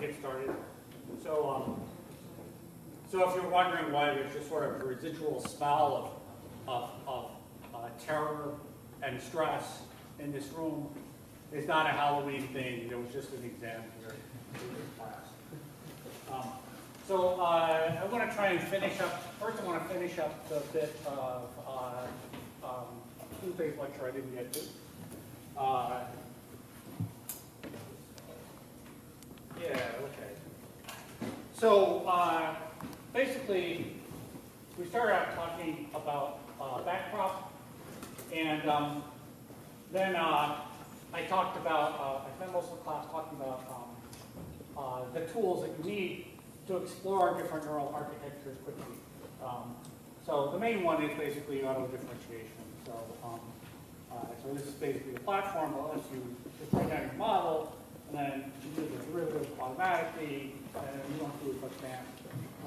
get started. So, um, so if you're wondering why there's just sort of a residual smell of, of, of uh, terror and stress in this room, it's not a Halloween thing. It was just an exam here in this class. Um, so uh, I want to try and finish up. First, I want to finish up the bit of uh, um, Tuesday's lecture I didn't get to. Uh, yeah, okay. So uh, basically, we started out talking about uh, backprop, and um, then uh, I talked about, uh, I spent most of the class talking about um, uh, the tools that you need to explore different neural architectures quickly. Um, so the main one is basically auto differentiation. So, um, uh, so this is basically a platform that lets you just your model, then you do the derivative automatically, and you don't do much math.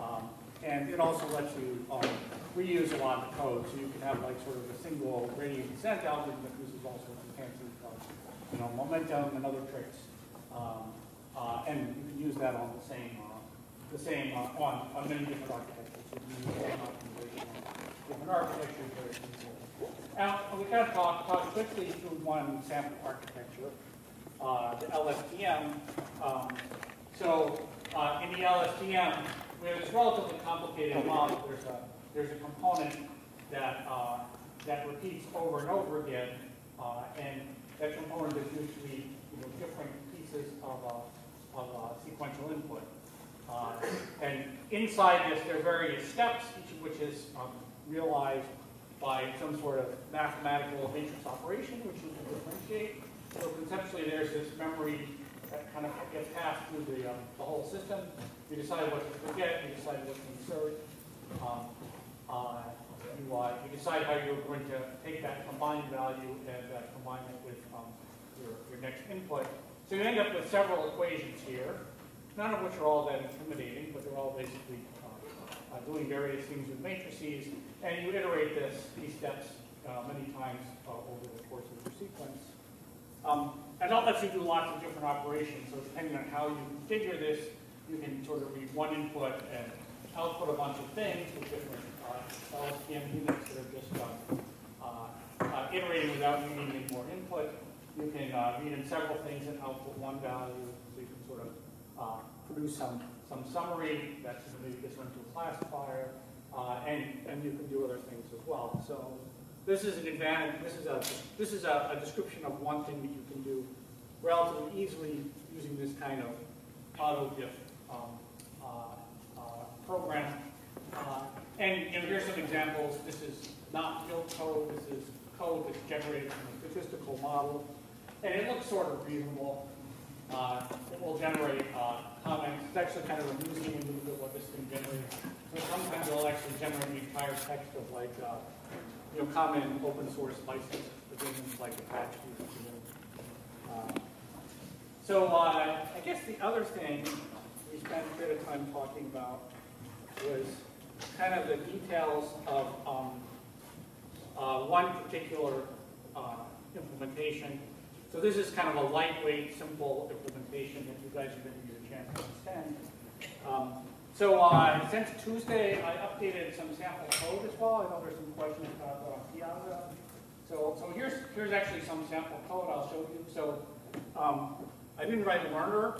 Um, and it also lets you um, reuse a lot of the code, so you can have like sort of a single gradient descent algorithm that uses all sorts of fancy, you know, momentum and other tricks. Um, uh, and you can use that on the same, uh, the same uh, on, on many different architectures. So you can use different architectures. Now, we kind of talk, talk quickly through one sample architecture, uh, the LSTM. Um, so uh, in the LSTM, we have this relatively complicated model. There's a, there's a component that, uh, that repeats over and over again, uh, and that component is usually you know, different pieces of, uh, of sequential input. And inside this, there are various steps, each of which is um, realized by some sort of mathematical matrix operation, which you can differentiate. So conceptually, there's this memory that kind of gets passed through the, um, the whole system. You decide what to forget, you decide what to insert. Um, uh, you, uh, you decide how you're going to take that combined value and uh, combine it with um, your, your next input. So you end up with several equations here, none of which are all that intimidating, but they're all basically uh, doing various things with matrices. And you iterate this, these steps uh, many times uh, over the course of your sequence. Um, and that lets you do lots of different operations. So depending on how you configure this, you can sort of read one input and output a bunch of things with different uh, LSTM units that are just um, uh, uh, iterating without needing any more input. You can uh, read in several things and output one value, so you can sort of uh, produce some, some summary that's maybe gets run to a classifier, uh, and, and you can do other things as well. So this is an advantage, this is a, this is a, a description of one thing that you can do relatively easily using this kind of auto diff um, uh, uh, program. Uh, and you know, here's some examples. This is not built code. This is code that's generated from a statistical model. And it looks sort of reasonable. Uh, it will generate uh, comments. It's actually kind of amusing when you look at what this thing generates. So sometimes it'll actually generate the entire text of like, uh, you know, common open source license things like Apache. Uh, so uh, I guess the other thing we spent a bit of time talking about was kind of the details of um, uh, one particular uh, implementation. So this is kind of a lightweight, simple implementation that you guys are going to get a chance to understand. Um, so uh, since Tuesday, I updated some sample code as well. I know there's some questions about uh, Piazza. So, so here's, here's actually some sample code I'll show you. So um, I didn't write a learner.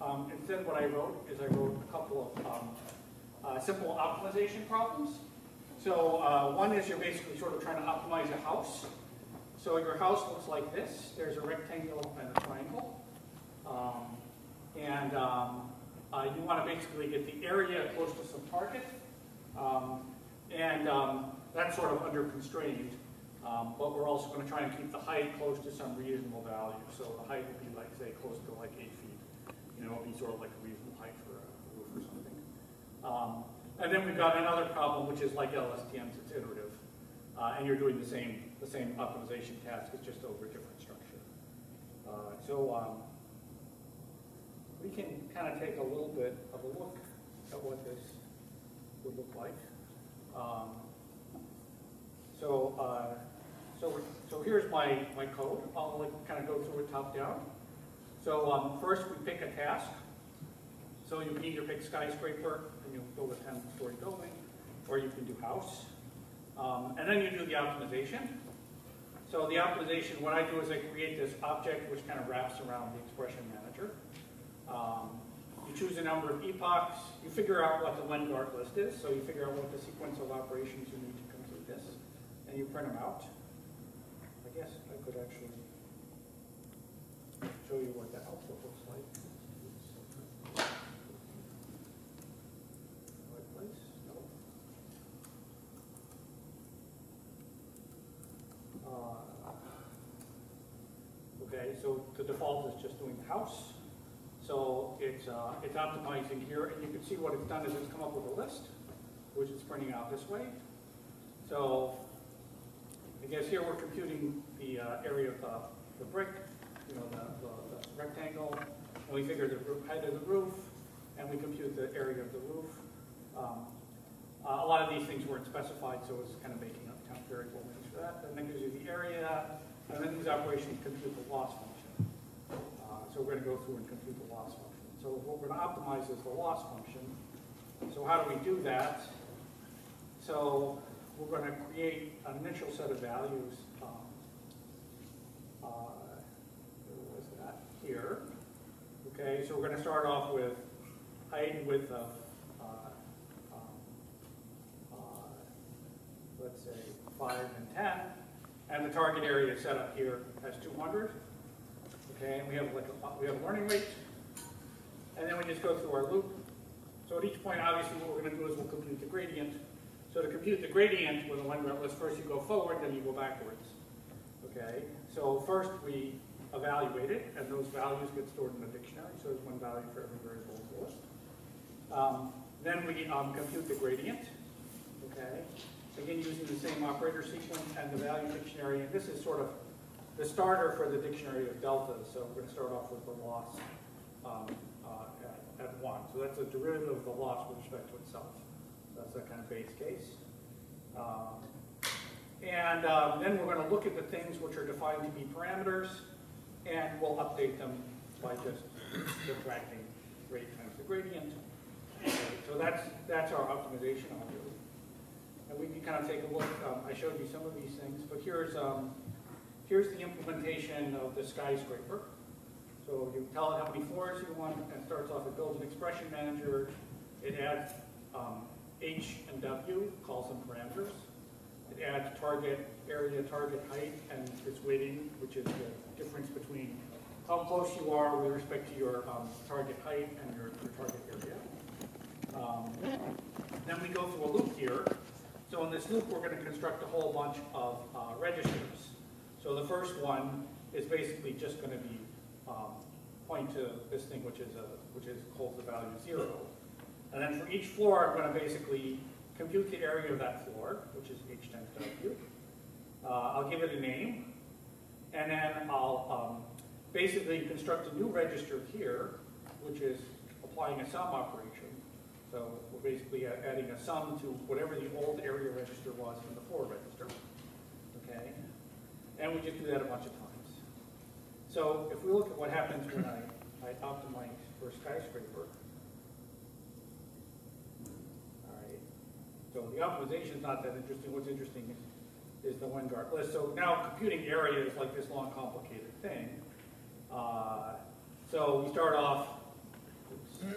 Um, instead, what I wrote is I wrote a couple of um, uh, simple optimization problems. So uh, one is you're basically sort of trying to optimize a house. So your house looks like this. There's a rectangle and a triangle. Um, and um, uh, you want to basically get the area close to some target. Um, and um, that's sort of under constraint. Um, but we're also going to try and keep the height close to some reasonable value. So the height would be like, say, close to like 8 feet. You know, it would be sort of like a reasonable height for a roof or something. Um, and then we've got another problem, which is like LSTMs, it's iterative. Uh, and you're doing the same, the same optimization task, it's just over a different structure. Uh, so um, we can kind of take a little bit of a look at what this would look like. Um, so, uh, so, so here's my, my code. I'll like kind of go through it top down. So um, first we pick a task. So you can either pick skyscraper, and you build a ten-story building, or you can do house. Um, and then you do the optimization. So the optimization, what I do is I create this object which kind of wraps around the expression manager. Um, you choose a number of epochs, you figure out what the Wengert list is, so you figure out what the sequence of operations you need to complete this, and you print them out. I guess I could actually show you what the output looks like. Uh, Okay, so the default is just doing the house. So it's, uh, it's optimizing here, and you can see what it's done is it's come up with a list, which it's printing out this way. So I guess here we're computing the uh, area of the, the brick, you know, the, the the rectangle, and we figure the height of the roof, and we compute the area of the roof. Um, uh, A lot of these things weren't specified, so it's kind of making up count variable names for that. Then that gives you the area, and then these operations compute the loss function. So we're going to go through and compute the loss function. So what we're going to optimize is the loss function. So how do we do that? So we're going to create an initial set of values. um, uh, Where was that? Here. Okay, so we're going to start off with height and width of, uh, um, uh, let's say, five and 10. And the target area set up here as 200. Okay, and we have like, a- we have learning rates, And then we just go through our loop. So at each point, obviously, what we're going to do is we'll compute the gradient. So to compute the gradient with a Wengert list, first you go forward, then you go backwards. Okay, so first we evaluate it, and those values get stored in the dictionary, so there's one value for every variable in the list. Um, Then we um, compute the gradient, okay? Again, using the same operator sequence and the value dictionary, and this is sort of the starter for the dictionary of deltas, so we're gonna start off with the loss um, uh, at, at one. So that's a derivative of the loss with respect to itself. So that's that kind of base case. Um, And um, then we're gonna look at the things which are defined to be parameters, and we'll update them by just subtracting rate times the gradient. So that's, that's our optimization algorithm. And we can kind of take a look, um, I showed you some of these things, but here's, um, here's the implementation of the skyscraper. So you tell it how many floors you want, and it starts off, it builds an expression manager, it adds um, H and W, calls them parameters. It adds target area, target height, and its weighting, which is the difference between how close you are with respect to your um, target height and your, your target area. Um, Then we go through a loop here. So in this loop, we're going to construct a whole bunch of uh, registers. So the first one is basically just going to be um, point to this thing, which is a, which is holds the value zero. And then for each floor, I'm going to basically compute the area of that floor, which is h times w. Uh, I'll give it a name, and then I'll um, basically construct a new register here, which is applying a sum operation. So we're basically adding a sum to whatever the old area register was in the floor register. Okay? And we just do that a bunch of times. So if we look at what happens when I, I optimize for a skyscraper. All right. So the optimization is not that interesting. What's interesting is, the Wengert list. So now computing area is like this long, complicated thing. Uh, so we start off, oops.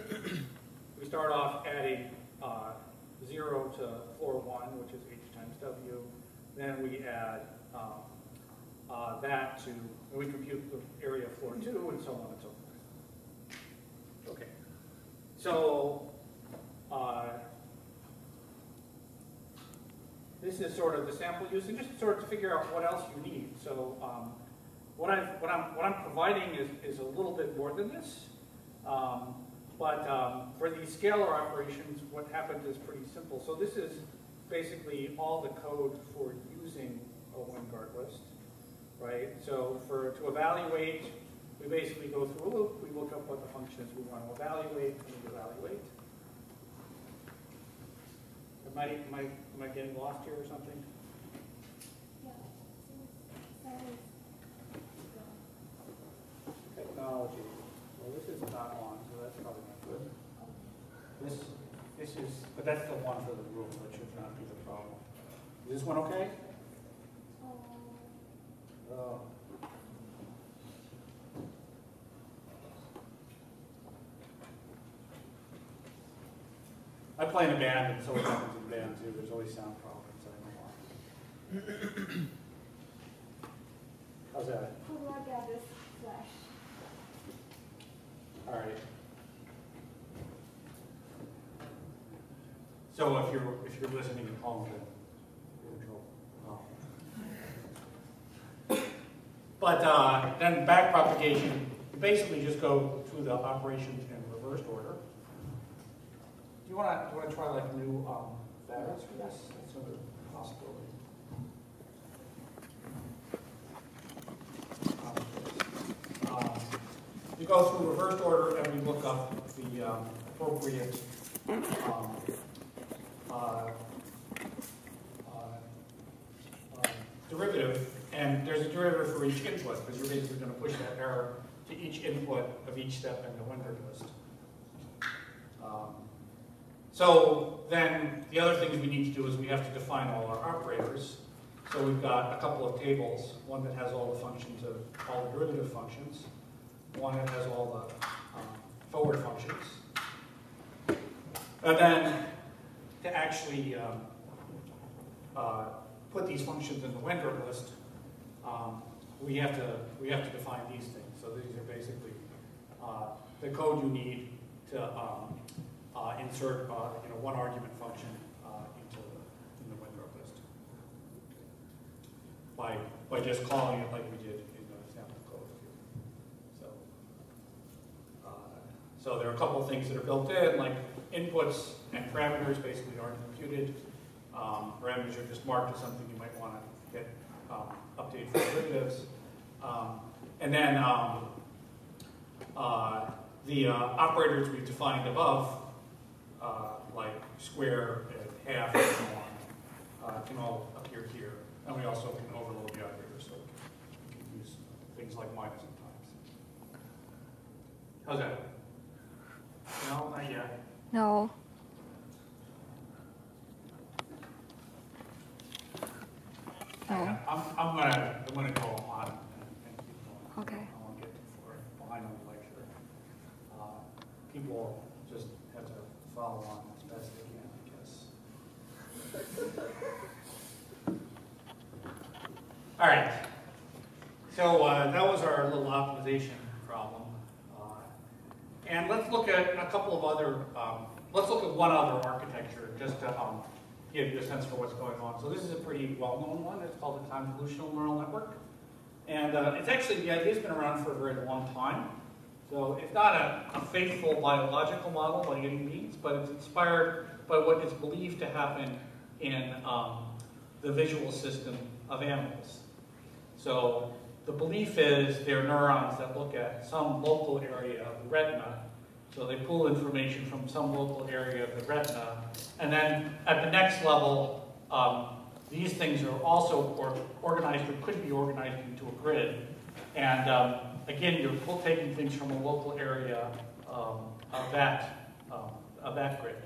we start off adding uh, zero to floor one, which is h times w. Then we add um, uh, that to, and we compute the area of floor two, and so on and so forth. Okay. So, uh, this is sort of the sample use, and just sort of to figure out what else you need. So, um, what I'm, what I'm, what I'm providing is, is a little bit more than this. Um, but um, for these scalar operations, what happens is pretty simple. So this is basically all the code for using a Wengert list, right? So for to evaluate, we basically go through a loop. We look up what the functions we want to evaluate, and we evaluate. Am I, am I, am I getting lost here or something? Technology. Well, this is not on, so that's probably not good. This, this is, but that's the one for the room, which should not be the problem. Is this one okay? Oh. I play in a band, and so it happens in band too. There's always sound problems. I don't know. How's that? How do I get this flash? All right. So if you're, if you're listening at home, then you're in trouble. Oh. But uh, then back propagation, you basically just go through the operations in reversed order. Do you want to, try like new um, variables for this? That's another possibility. Um, go through reversed order and we look up the um, appropriate um, uh, uh, uh, derivative, and there's a derivative for each input, because you're basically going to push that error to each input of each step in the Wengert list. Um, So then, the other things we need to do is we have to define all our operators. So we've got a couple of tables, one that has all the functions of, all the derivative functions, one that has all the um, forward functions. And then, to actually um, uh, put these functions in the Wengert list, um, we have to we have to define these things. So these are basically uh, the code you need to um, uh, insert uh, you know one argument function uh, into the in the Wengert list by by just calling it like we did in the sample code. So uh, so there are a couple of things that are built in like inputs and parameters basically aren't computed. Um, parameters are just marked as something you might want to get um, updated for derivatives. Um, and then um, uh, the uh, operators we've defined above, uh, like square and half and so on, uh, can all appear here. And we also can overload the operators, so we can use things like minus and times. How's that? No, not yet. No. No. I'm, I'm gonna, I'm gonna go on and and keep going. Okay. I won't get too far behind on the lecture. Uh, People just have to follow on as best they can, I guess. All right. So uh, that was our little optimization problem. Uh, And let's look at a couple of other, um, let's look at one other architecture just to um, give you a sense for what's going on. So this is a pretty well-known one. It's called the convolutional neural network. And uh, it's actually, the idea's been around for a very long time. So it's not a, a faithful biological model by any means, but it's inspired by what is believed to happen in um, the visual system of animals. So the belief is there are neurons that look at some local area of the retina. So they pull information from some local area of the retina. And then at the next level, um, these things are also or organized or could be organized into a grid. And um, again, you're pull, taking things from a local area um, of, that, um, of that grid.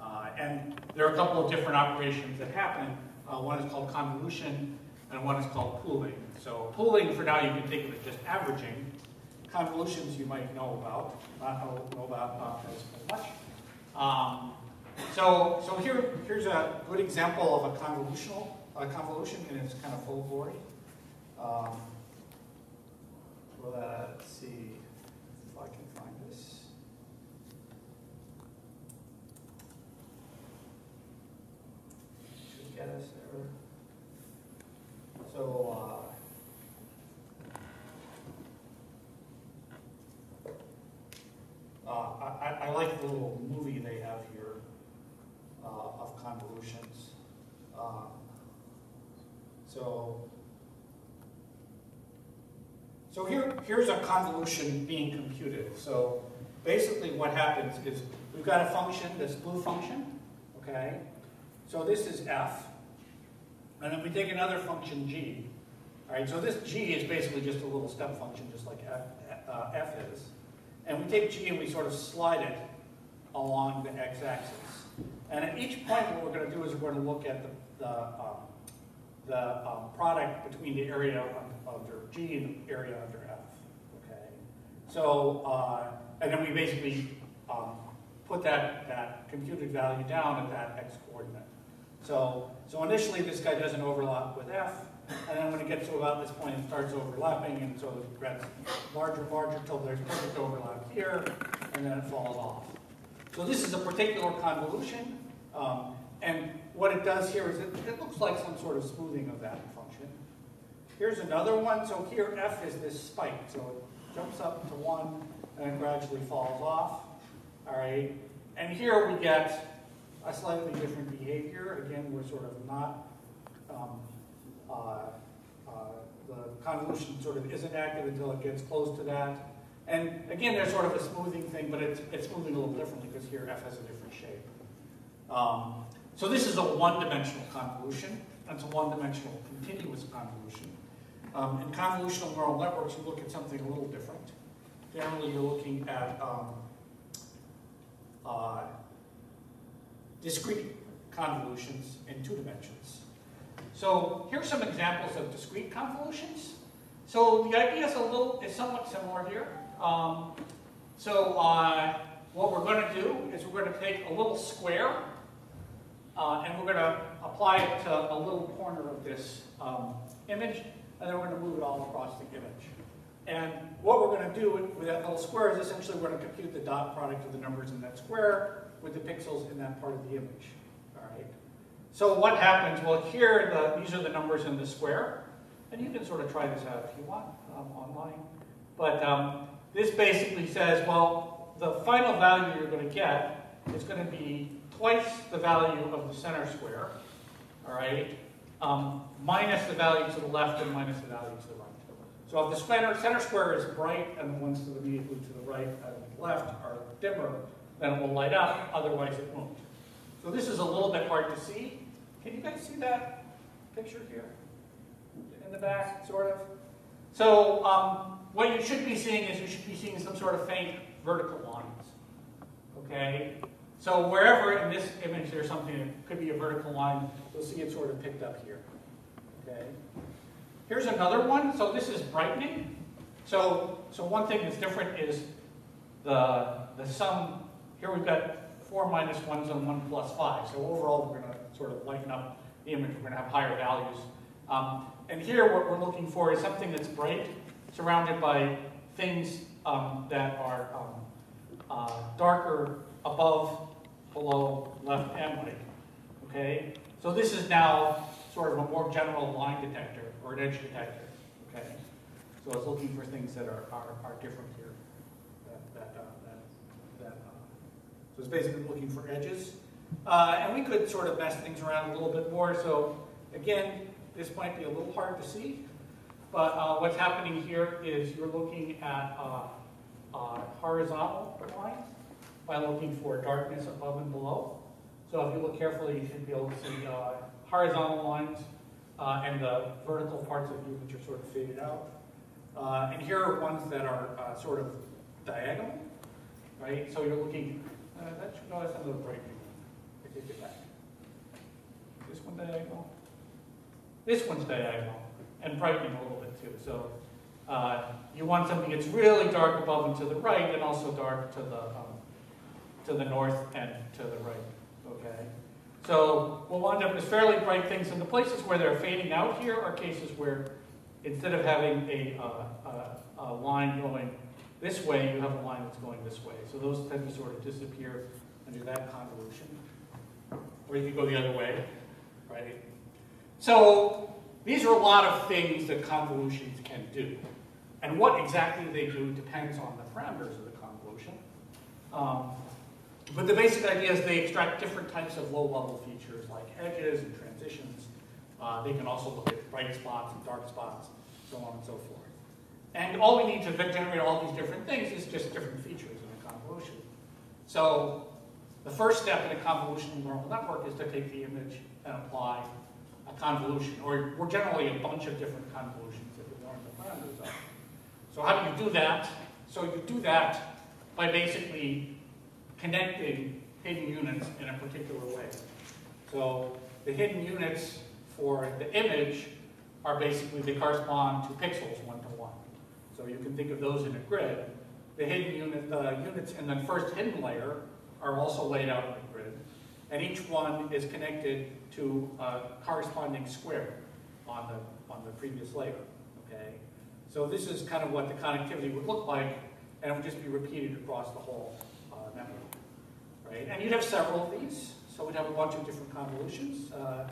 Uh, and there are a couple of different operations that happen. Uh, one is called convolution, and one is called pooling. So pooling, for now, you can think of it just averaging. Convolutions you might know about, not know, about uh, as much. Um, so so here, here's a good example of a convolutional a convolution in its kind of full glory. Um, let's see if I can find this. Get us there. So, uh, uh, I, I- like the little movie they have here uh, of convolutions. Um, So, so here, here's a convolution being computed. So basically what happens is we've got a function, this blue function, okay? So this is f. And then we take another function g. All right, so this g is basically just a little step function, just like f, uh, f is. And we take g and we sort of slide it along the x-axis. And at each point, what we're going to do is we're going to look at the, the, um, the um, product between the area un- under G and the area under F. Okay. So, uh, and then we basically um, put that, that computed value down at that x coordinate. So, so initially, this guy doesn't overlap with F, and then when it gets to about this point, it starts overlapping, and so it gets larger, and larger, till there's perfect overlap here, and then it falls off. So this is a particular convolution, um, and what it does here is it, it looks like some sort of smoothing of that function. Here's another one, so here f is this spike, so it jumps up to one, and then gradually falls off, all right? And here we get a slightly different behavior. Again, we're sort of not, um, the convolution sort of isn't active until it gets close to that. And again, there's sort of a smoothing thing, but it's, it's moving a little differently because here f has a different shape. Um, so this is a one-dimensional convolution. That's a one-dimensional continuous convolution. Um, in convolutional neural networks, you look at something a little different. Generally, you're looking at um, uh, discrete convolutions in two dimensions. So here's some examples of discrete convolutions. So the idea is a little is somewhat similar here. Um, so uh, what we're going to do is we're going to take a little square uh, and we're going to apply it to a little corner of this um, image, and then we're going to move it all across the image. And what we're going to do with that little square is essentially we're going to compute the dot product of the numbers in that square with the pixels in that part of the image. So what happens? Well, here the, these are the numbers in the square, and you can sort of try this out if you want um, online. But um, this basically says, well, the final value you're going to get is going to be twice the value of the center square, all right, um, minus the value to the left and minus the value to the right. So if the center, square is bright and the ones to the immediately to the right and left are dimmer, then it will light up, otherwise it won't. So this is a little bit hard to see. Can you guys see that picture here? In the back, sort of? So um, what you should be seeing is you should be seeing some sort of faint vertical lines. Okay? So wherever in this image there's something that could be a vertical line, you'll see it sort of picked up here. Okay? Here's another one. So this is brightening. So, so one thing that's different is the, the sum. Here we've got 4 minus minus 1s and 1 plus 5. So overall, we're going to sort of lighten up the image. We're going to have higher values. Um, and here, what we're looking for is something that's bright, surrounded by things um, that are um, uh, darker above, below, left, and right. Okay? So this is now sort of a more general line detector or an edge detector. Okay? So it's looking for things that are, are, are different here. That, that, uh, that, that, uh, so it's basically looking for edges. Uh, and we could sort of mess things around a little bit more. So again, this might be a little hard to see. But uh, what's happening here is you're looking at uh, horizontal lines by looking for darkness above and below. So if you look carefully, you should be able to see uh, horizontal lines uh, and the vertical parts of you which are sort of faded out. Uh, and here are ones that are sort of diagonal, right? So you're looking, that should, that's a little brightening. It back. This one diagonal. This one's diagonal and brightening a little bit too. So uh, you want something that's really dark above and to the right and also dark to the, um, to the north and to the right, okay? So we'll wind up with fairly bright things, and the places where they're fading out here are cases where instead of having a, uh, a, a line going this way, you have a line that's going this way. So those tend to sort of disappear under that convolution. Or you could go the other way, right? So these are a lot of things that convolutions can do. And what exactly they do depends on the parameters of the convolution. Um, but the basic idea is they extract different types of low-level features like edges and transitions. Uh, they can also look at bright spots and dark spots, so on and so forth. And all we need to generate all these different things is just different features in a convolution. So the first step in a convolutional neural network is to take the image and apply a convolution, or, or generally a bunch of different convolutions if we learn the parameters of. So how do you do that? So you do that by basically connecting hidden units in a particular way. So the hidden units for the image are basically, they correspond to pixels one to one. So you can think of those in a grid. The hidden unit, the units in the first hidden layer are also laid out in a grid. And each one is connected to a corresponding square on the, on the previous layer, okay? So this is kind of what the connectivity would look like, and it would just be repeated across the whole uh, network, right? And you'd have several of these, so we'd have a bunch of different convolutions. Uh,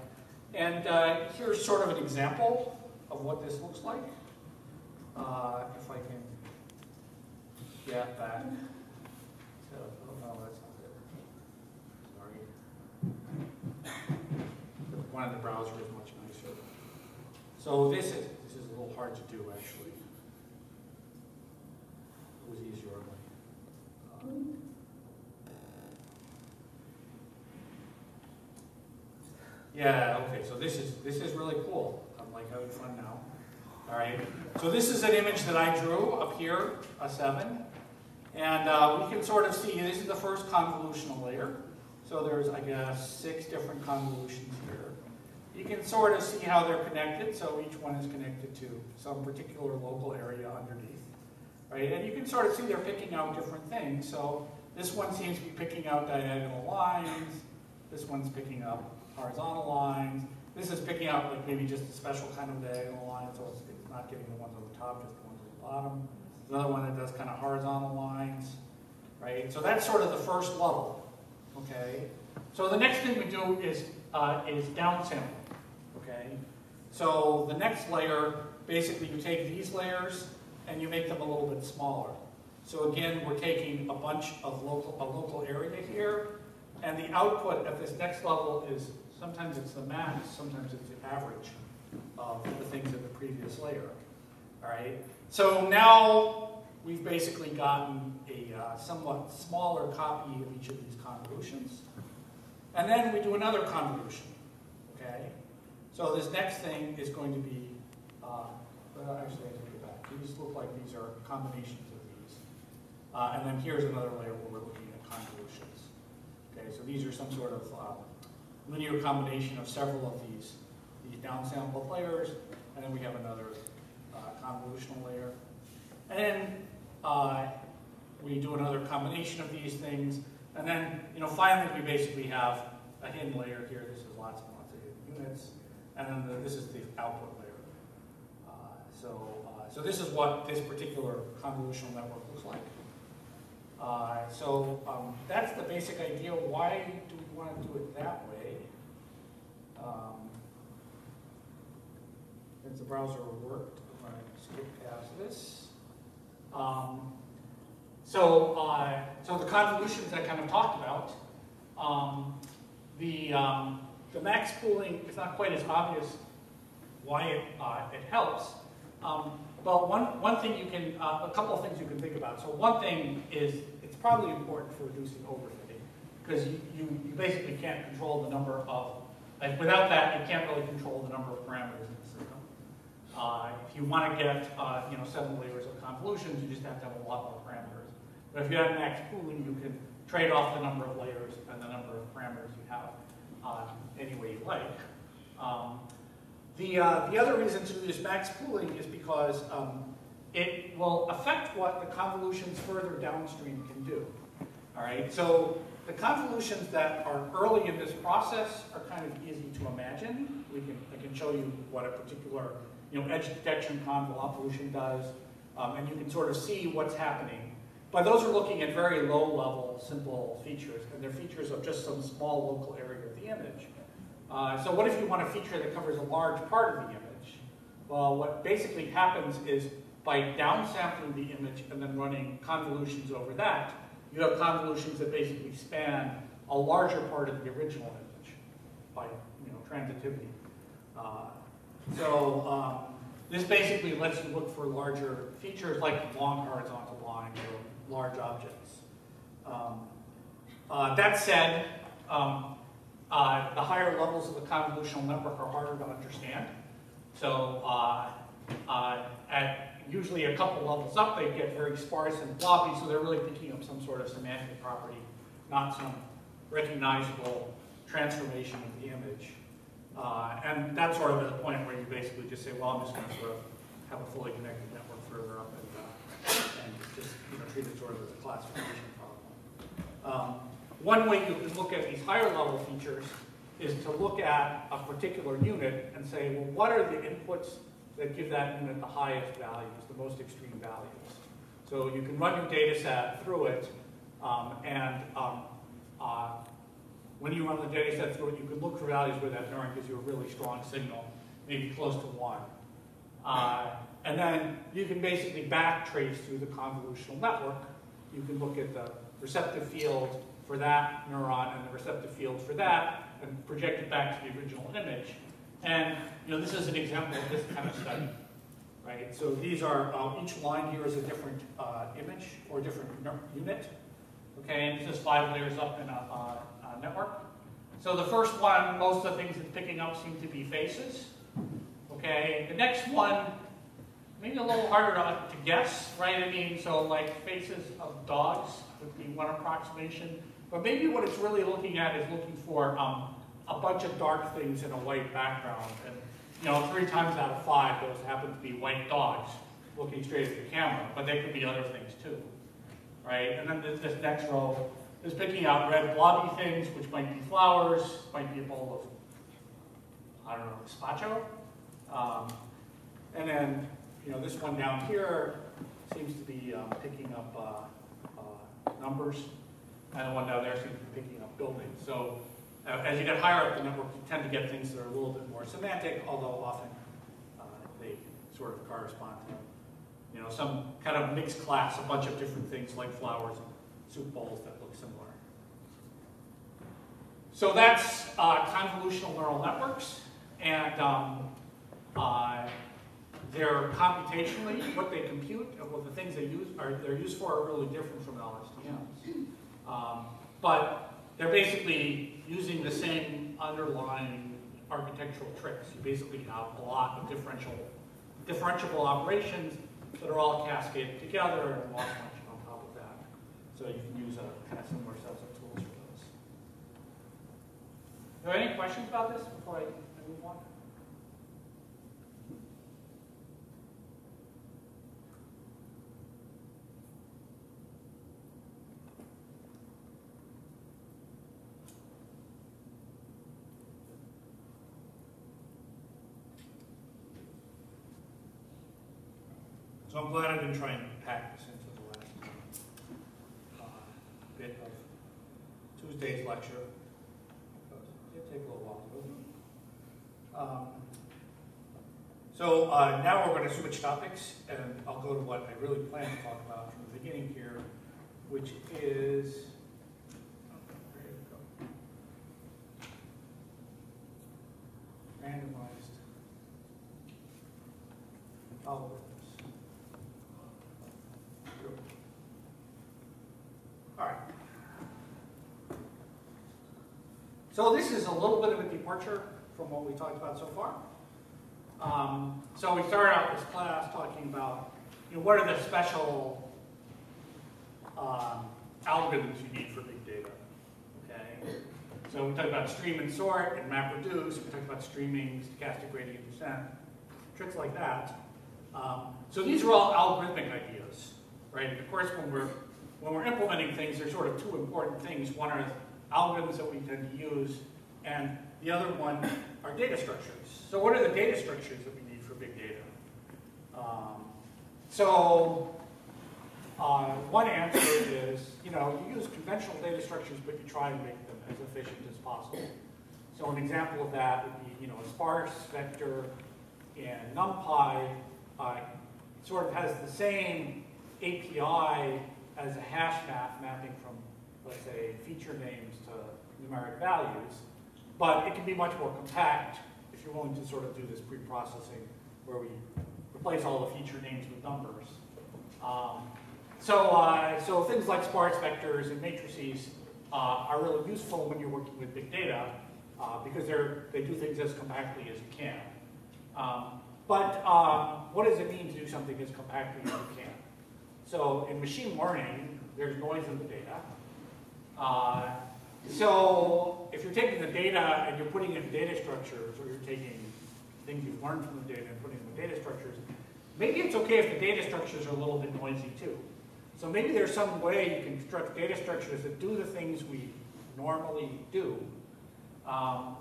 and uh, here's sort of an example of what this looks like. Uh, if I can get back to, oh no, that's not it. Sorry. One of the browser is much nicer. So this is, this is a little hard to do actually. It was easier uh, Yeah, okay, so this is, this is really cool. I'm like having fun now. All right, so this is an image that I drew up here, a seven. And uh, we can sort of see, this is the first convolutional layer. So there's, I guess, six different convolutions here. You can sort of see how they're connected. So each one is connected to some particular local area underneath. Right, and you can sort of see they're picking out different things. So this one seems to be picking out diagonal lines. This one's picking up horizontal lines. This is picking out like maybe just a special kind of diagonal line, so it's, it's not getting the ones on the top, just the ones on the bottom. Another one that does kind of horizontal lines, right? So that's sort of the first level, okay? So the next thing we do is, uh, is downsampling, okay? So the next layer, basically you take these layers and you make them a little bit smaller. So again, we're taking a bunch of local, a local area here, and the output at this next level is, sometimes it's the max, sometimes it's the average of the things in the previous layer. All right, so now we've basically gotten a uh, somewhat smaller copy of each of these convolutions. And then we do another convolution, okay? So this next thing is going to be, uh, actually I take it back. These look like these are combinations of these. Uh, and then here's another layer where we're looking at convolutions. Okay, so these are some sort of uh, linear combination of several of these, these downsampled layers, and then we have another uh, convolutional layer. And then uh, we do another combination of these things, and then, you know, finally we basically have a hidden layer here. This is lots and lots of units, and then the, this is the output layer. Uh, so, uh, so this is what this particular convolutional network looks like. Uh, so um, that's the basic idea. Why do we want to do it that way? Um, the browser worked, I'm going to skip past this. Um, so, uh, so the convolutions I kind of talked about, um, the, um, the max pooling is not quite as obvious why it, uh, it helps. Um, but one, one thing you can, uh, a couple of things you can think about. So one thing is it's probably important for reducing overfitting because you, you, you basically can't control the number of, like without that you can't really control the number of parameters in the system. Uh, if you want to get uh, you know seven layers of convolutions, you just have to have a lot more parameters. But if you have max pooling, you can trade off the number of layers and the number of parameters you have uh, any way you like. Um, the, uh, the other reason to use max pooling is because um, it will affect what the convolutions further downstream can do. All right, so the convolutions that are early in this process are kind of easy to imagine. We can, I can show you what a particular you know, edge detection convolution does, um, and you can sort of see what's happening. But those are looking at very low level, simple features, and they're features of just some small local area image. Uh, so what if you want a feature that covers a large part of the image? Well, what basically happens is by downsampling the image and then running convolutions over that, you have convolutions that basically span a larger part of the original image by you know, transitivity. Uh, so um, this basically lets you look for larger features like long horizontal lines or large objects. Um, uh, that said, um, uh, the higher levels of the convolutional network are harder to understand. So uh, uh, at usually a couple levels up, they get very sparse and floppy, so they're really picking up some sort of semantic property not some recognizable transformation of the image. Uh, and that's sort of at the point where you basically just say, well, I'm just going to sort of have a fully connected network further up and, uh, and just you know, treat it sort of as a classification problem. Um, one way you can look at these higher level features is to look at a particular unit and say, well, what are the inputs that give that unit the highest values, the most extreme values? So you can run your data set through it, um, and um, uh, when you run the data set through it, you can look for values where that neuron gives you a really strong signal, maybe close to one. Uh, and then you can basically backtrace through the convolutional network. You can look at the receptive field for that neuron and the receptive field for that, and project it back to the original image. And you know, this is an example of this kind of study, right? So these are, uh, each line here is a different uh, image or different unit. Okay, and this is five layers up in a, uh, a network. So the first one, most of the things it's picking up seem to be faces. Okay, the next one, maybe a little harder to, to guess, right? I mean, so like faces of dogs would be one approximation. But maybe what it's really looking at is looking for um, a bunch of dark things in a white background. And you know, three times out of five, those happen to be white dogs looking straight at the camera. But they could be other things too, right? And then this, this next row is picking out red blobby things, which might be flowers, might be a bowl of, I don't know, gazpacho. Um, and then, you know, this one down here seems to be um, picking up uh, uh, numbers, and the one down there seems to be picking up buildings. So uh, as you get higher up the network, you tend to get things that are a little bit more semantic, although often uh, they sort of correspond to, you know, some kind of mixed class, a bunch of different things like flowers and soup bowls that look similar. So that's uh, convolutional neural networks, and um, uh, they're computationally, what they compute, what the things they use are they're used for are really different from LSTMs. Um, but they're basically using the same underlying architectural tricks. You basically have a lot of differential, differentiable operations that are all cascaded together and loss function on top of that. So you can use a kind of similar set of tools for those. Are there any questions about this before I move on? So I'm glad I didn't try and pack this into the last uh, bit of Tuesday's lecture. It take a little while to go. Um, So uh, now we're going to switch topics, and I'll go to what I really plan to talk about from the beginning here, which is, oh, where did it go? Randomized algorithms. All right. So this is a little bit of a departure from what we talked about so far. Um, so we started out this class talking about, you know, what are the special um, algorithms you need for big data, okay? So we talked about stream and sort and map reduce. We talked about streaming, stochastic gradient descent, tricks like that. Um, so these are all algorithmic ideas, right? Of course, when we're when we're implementing things, there's sort of two important things. One are algorithms that we tend to use, and the other one are data structures. So what are the data structures that we need for big data? Um, so uh, one answer is, you know, you use conventional data structures, but you try and make them as efficient as possible. So an example of that would be, you know, a sparse vector in NumPy uh, sort of has the same API as a hash map mapping from, let's say, feature names to numeric values, but it can be much more compact if you're willing to sort of do this pre-processing where we replace all the feature names with numbers. Um, so, uh, so things like sparse vectors and matrices uh, are really useful when you're working with big data uh, because they're, they do things as compactly as you can. Um, but um, what does it mean to do something as compactly as you can? So in machine learning, there's noise in the data. Uh, so if you're taking the data and you're putting in data structures, or you're taking things you've learned from the data and putting in data structures, maybe it's okay if the data structures are a little bit noisy too. So maybe there's some way you can construct data structures that do the things we normally do, um,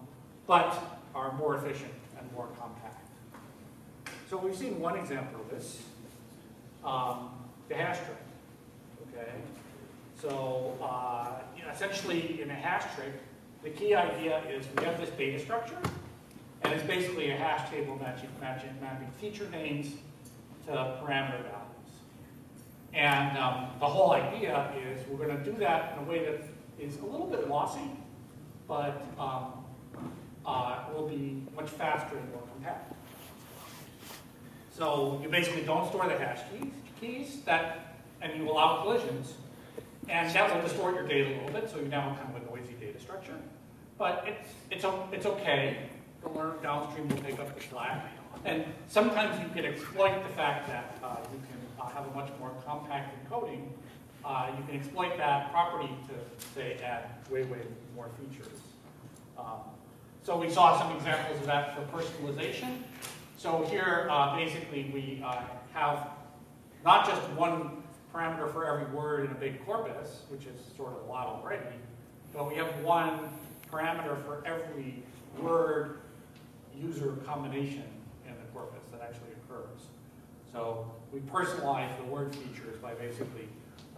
but are more efficient and more compact. So we've seen one example of this, um, the hash trick. Okay, so uh, you know, essentially in a hash trick, the key idea is we have this data structure, and it's basically a hash table matching, matching, mapping feature names to parameter values. And um, the whole idea is we're going to do that in a way that is a little bit lossy, but um, uh, will be much faster and more compact. So you basically don't store the hash keys, keys that, and you allow collisions, and that will distort your data a little bit, so you now have kind of a noisy data structure. But it's, it's, it's okay. The learner downstream will pick up the slack. And sometimes you can exploit the fact that uh, you can uh, have a much more compact encoding. Uh, you can exploit that property to, say, add way, way more features. Um, so we saw some examples of that for personalization. So here, uh, basically, we uh, have not just one parameter for every word in a big corpus, which is sort of a lot already, but we have one parameter for every word user combination in the corpus that actually occurs. So we personalize the word features by basically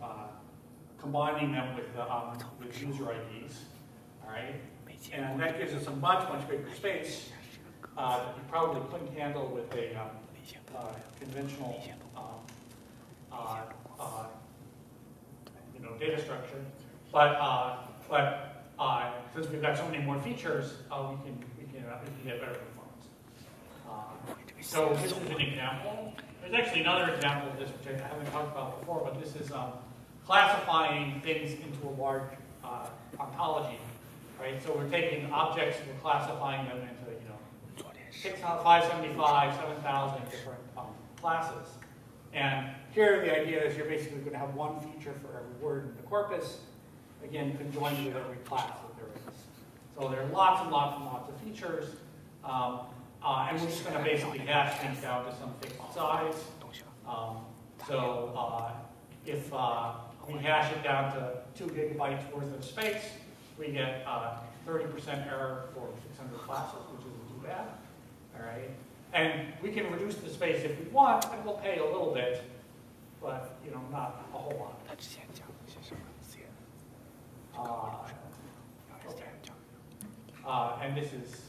uh, combining them with, the, um, with user IDs, all right? And that gives us a much, much bigger space uh, that you probably couldn't handle with a um, uh, conventional um, uh, you know, data structure. But, uh, but uh, since we've got so many more features, uh, we can, we can, uh, we can get better performance. Uh, so this is an example. There's actually another example of this, which I haven't talked about before, but this is um, classifying things into a large ontology, right? So we're taking objects and we're classifying them into, you know, 6, 575, 7,000 different um, classes. And here the idea is you're basically going to have one feature for every word in the corpus, again, conjoined with every class that there is. So there are lots and lots and lots of features. Um, uh, and we're just going to basically hash things down to some fixed size. Um, so uh, if uh, we hash it down to two gigabytes worth of space, we get 30% error for 600 classes, which isn't too bad. All right. And we can reduce the space if we want, and we'll pay a little bit, but you know, not a whole lot. Uh, okay. uh, and this is.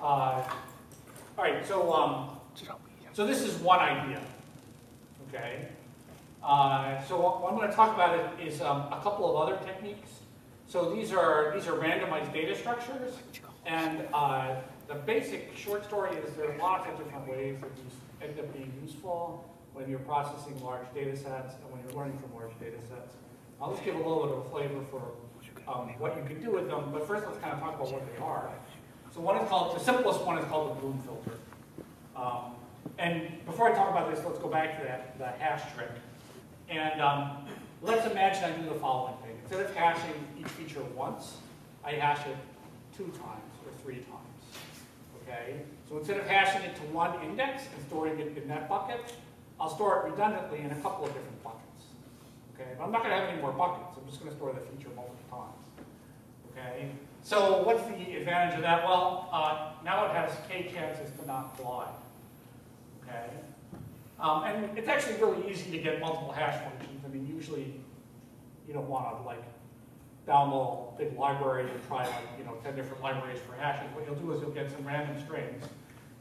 Uh, all right, so um, so this is one idea. Okay. Uh, so what I'm going to talk about is um, a couple of other techniques. So these are these are randomized data structures and uh, the basic short story is there are lots of different ways that these end up being useful when you're processing large data sets and when you're learning from large data sets. I'll just give a little bit of a flavor for um, what you can do with them, but first let's kind of talk about what they are. So one is called, the simplest one is called the Bloom filter. Um, and before I talk about this, let's go back to that, that hash trick. And um, let's imagine I do the following thing. Instead of hashing each feature once, I hash it two times. Okay? So instead of hashing it to one index and storing it in that bucket, I'll store it redundantly in a couple of different buckets. Okay? But I'm not going to have any more buckets. I'm just going to store the feature multiple times. Okay? So what's the advantage of that? Well, uh, now it has k chances to not fly. Okay? Um, and it's actually really easy to get multiple hash functions. I mean, usually you don't want to like download a big library and try like, you know, 10 different libraries for hashes. What you'll do is you'll get some random strings,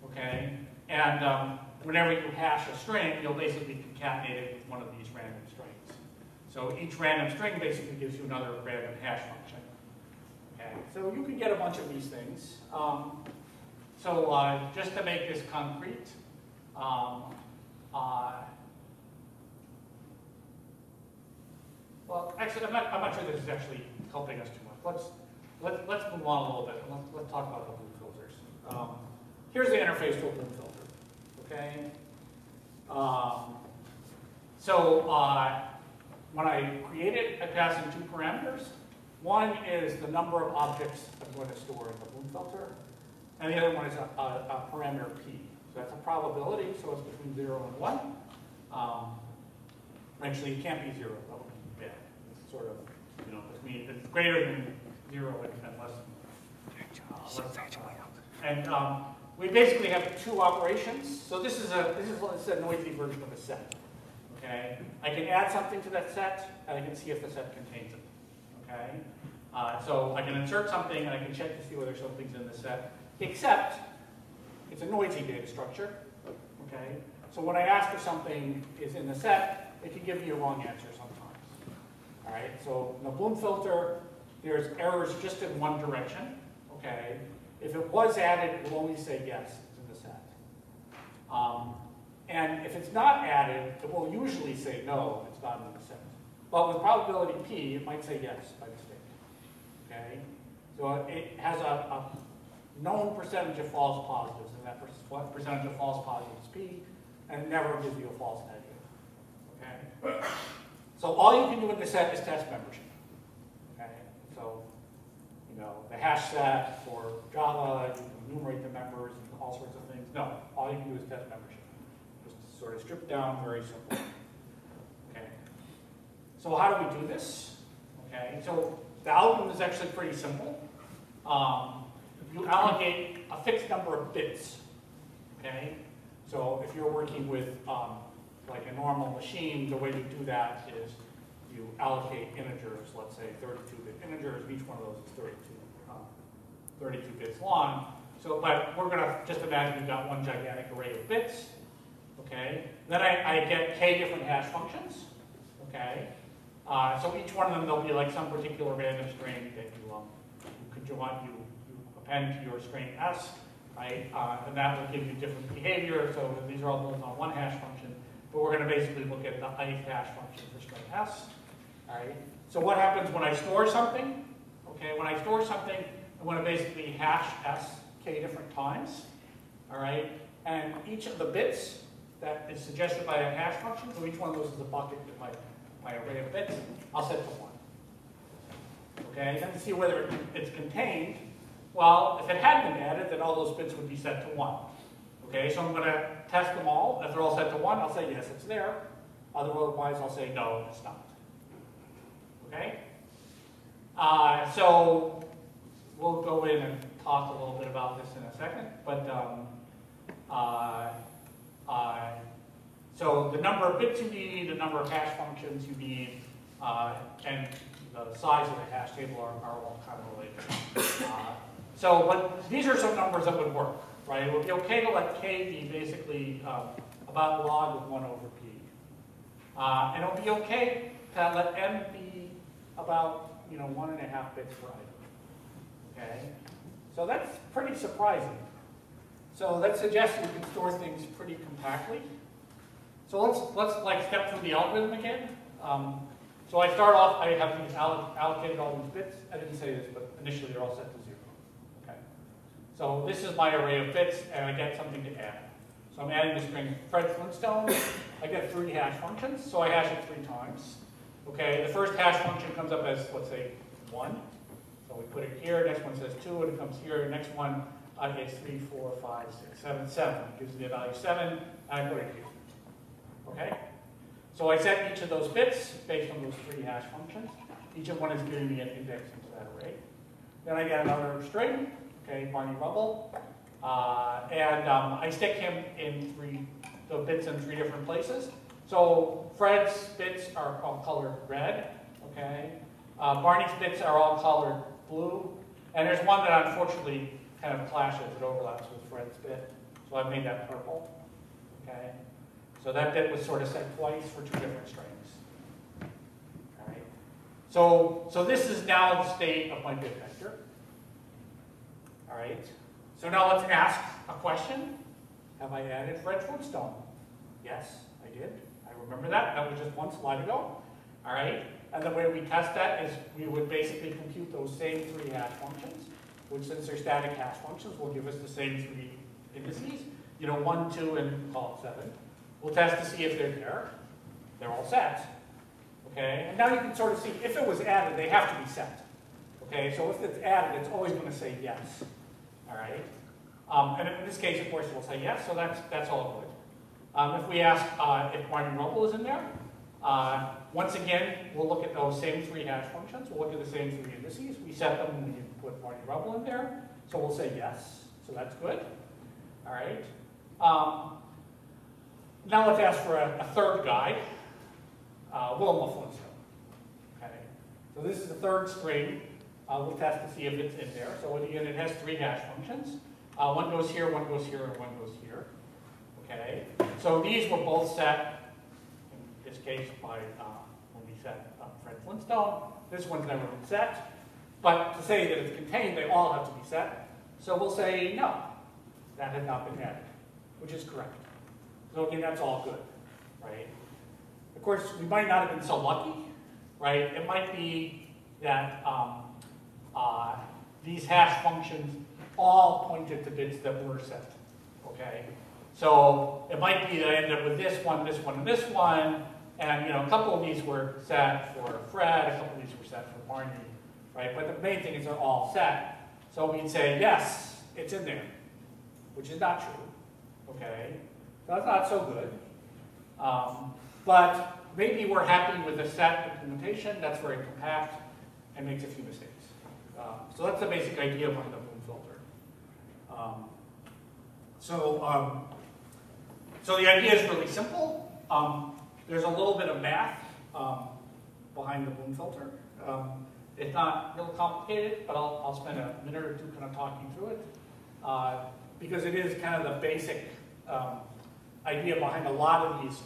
okay? And um, whenever you hash a string, you'll basically concatenate it with one of these random strings. So each random string basically gives you another random hash function. Okay, so you can get a bunch of these things. Um, so uh, just to make this concrete, um, uh, well, actually, I'm not, I'm not sure this is actually helping us too much. Let's, let, let's move on a little bit and let's, let's talk about the bloom filters. Um, here's the interface to a bloom filter, okay? Um, so uh, when I create it, I pass in two parameters. One is the number of objects I'm going to store in the Bloom filter, and the other one is a, a, a parameter p. So that's a probability, so it's between zero and one. Um, actually, it can't be zero, that would be bad. It's sort of, you know, between it's greater than zero, and less than, uh, And um, we basically have two operations. So this is a this is, a noisy version of a set. Okay, I can add something to that set, and I can see if the set contains it. Okay, uh, so I can insert something, and I can check to see whether something's in the set. Except it's a noisy data structure. Okay, so when I ask for something is in the set, it can give me a wrong answer. All right, so in the Bloom filter, there's errors just in one direction. Okay, if it was added, it will only say yes, in the set. Um, and if it's not added, it will usually say no, it's not in the set. But with probability p, it might say yes by mistake. Okay, so it has a, a known percentage of false positives, and that percentage of false positives is p, and never gives you a false negative. Okay, so all you can do with the set is test membership. Okay, so you know, the hash set for Java, you can enumerate the members and all sorts of things. No, all you can do is test membership. Just sort of strip down, very simple. Okay. So how do we do this? Okay, so the algorithm is actually pretty simple. Um, you allocate a fixed number of bits. Okay, so if you're working with um, like a normal machine, the way you do that is you allocate integers, let's say 32-bit integers, each one of those is 32, um, 32 bits long. So, but we're gonna just imagine you've got one gigantic array of bits, okay? Then I, I get k different hash functions, okay? Uh, so each one of them, there'll be like some particular random string that you, um, you could join, you, you append to your string s, right? Uh, and that will give you different behavior. So these are all built on one hash function, but we're going to basically look at the ith hash function for string s. All right. So what happens when I store something? Okay, when I store something, I want to basically hash s k different times. All right, and each of the bits that is suggested by that hash function, so each one of those is a bucket in my, my array of bits, I'll set to one. Okay, and to see whether it's contained, well, if it had been added, then all those bits would be set to one. Okay, so I'm going to test them all. If they're all set to one, I'll say yes, it's there. Otherwise, I'll say no, it's not. Okay? Uh, so we'll go in and talk a little bit about this in a second, but um, uh, uh, so the number of bits you need, the number of hash functions you need, uh, and the size of the hash table are, are all kind of related. Uh, so, but these are some numbers that would work, right? It would be okay to let k be basically um, about log of 1 over p. Uh, and it'll be okay to let m be about, you know, one and a half bits per item. Okay? So that's pretty surprising. So that suggests we can store things pretty compactly. So let's, let's like step through the algorithm again. Um, so I start off, I have these alloc- allocated all these bits. I didn't say this, but initially they're all set. So this is my array of bits, and I get something to add. So I'm adding the string Fred Flintstone. I get three hash functions, so I hash it three times. Okay, the first hash function comes up as, let's say, one. So we put it here, next one says two, and it comes here. Next one uh, gets three, four, five, six, seven, seven. It gives me a value seven, and I put it here. Okay? So I set each of those bits based on those three hash functions. Each of one is giving me an index into that array. Then I get another string, okay, Barney Rubble. Uh, and um, I stick him in three, the bits in three different places. So Fred's bits are all colored red, okay? Uh, Barney's bits are all colored blue. And there's one that unfortunately kind of clashes, it overlaps with Fred's bit. So I made that purple, okay? So that bit was sort of set twice for two different strings. So, so this is now the state of my bit. All right. So now let's ask a question. Have I added Fred Flintstone? Yes, I did. I remember that. That was just one slide ago. All right. And the way we test that is we would basically compute those same three hash functions, which since they're static hash functions, will give us the same three indices. You know, one, two, and call it seven. We'll test to see if they're there. They're all set. Okay, and now you can sort of see, if it was added, they have to be set. Okay, so if it's added, it's always going to say yes. All right? Um, and in this case, of course, we'll say yes, so that's, that's all good. Um, if we ask uh, if Barney Rubble is in there, uh, once again, we'll look at those same three hash functions. We'll look at the same three indices. We set them when you put Barney Rubble in there, so we'll say yes. So that's good. All right. Um, now let's ask for a, a third guy, uh, Wilma Flintstone. Okay. So this is the third string. Uh, we'll test to see if it's in there. So again, it has three hash functions. Uh, one goes here, one goes here, and one goes here. Okay. So these were both set, in this case, by uh, when we set up Fred Flintstone. This one's never been set. But to say that it's contained, they all have to be set. So we'll say no, that has not been added, which is correct. So again, that's all good, right? Of course, we might not have been so lucky, right? It might be that um, uh, these hash functions all pointed to bits that were set, okay? So it might be that I ended up with this one, this one, and this one, and you know, a couple of these were set for Fred, a couple of these were set for Barney, right? But the main thing is they're all set. So we'd say, yes, it's in there, which is not true, okay? That's not so good. Um, but maybe we're happy with the set implementation. That's very compact and makes a few mistakes. So that's the basic idea behind the Bloom filter. Um, so, um, so the idea is really simple. Um, there's a little bit of math um, behind the Bloom filter. Um, it's not real complicated, but I'll, I'll spend a minute or two kind of talking through it. Uh, because it is kind of the basic um, idea behind a lot of these,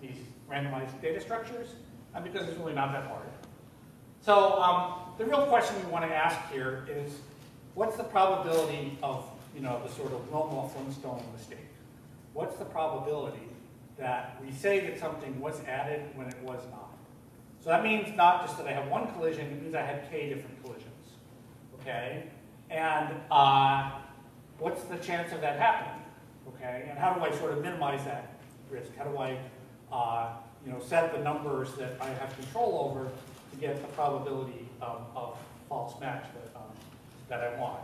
these randomized data structures, and because it's really not that hard. So um, the real question we want to ask here is, what's the probability of, you know, the sort of Wilma Flintstone mistake? What's the probability that we say that something was added when it was not? So that means not just that I have one collision, it means I had k different collisions, okay? And uh, what's the chance of that happening, okay? And how do I sort of minimize that risk? How do I, uh, you know, set the numbers that I have control over to get the probability of, of false match that, um, that I want?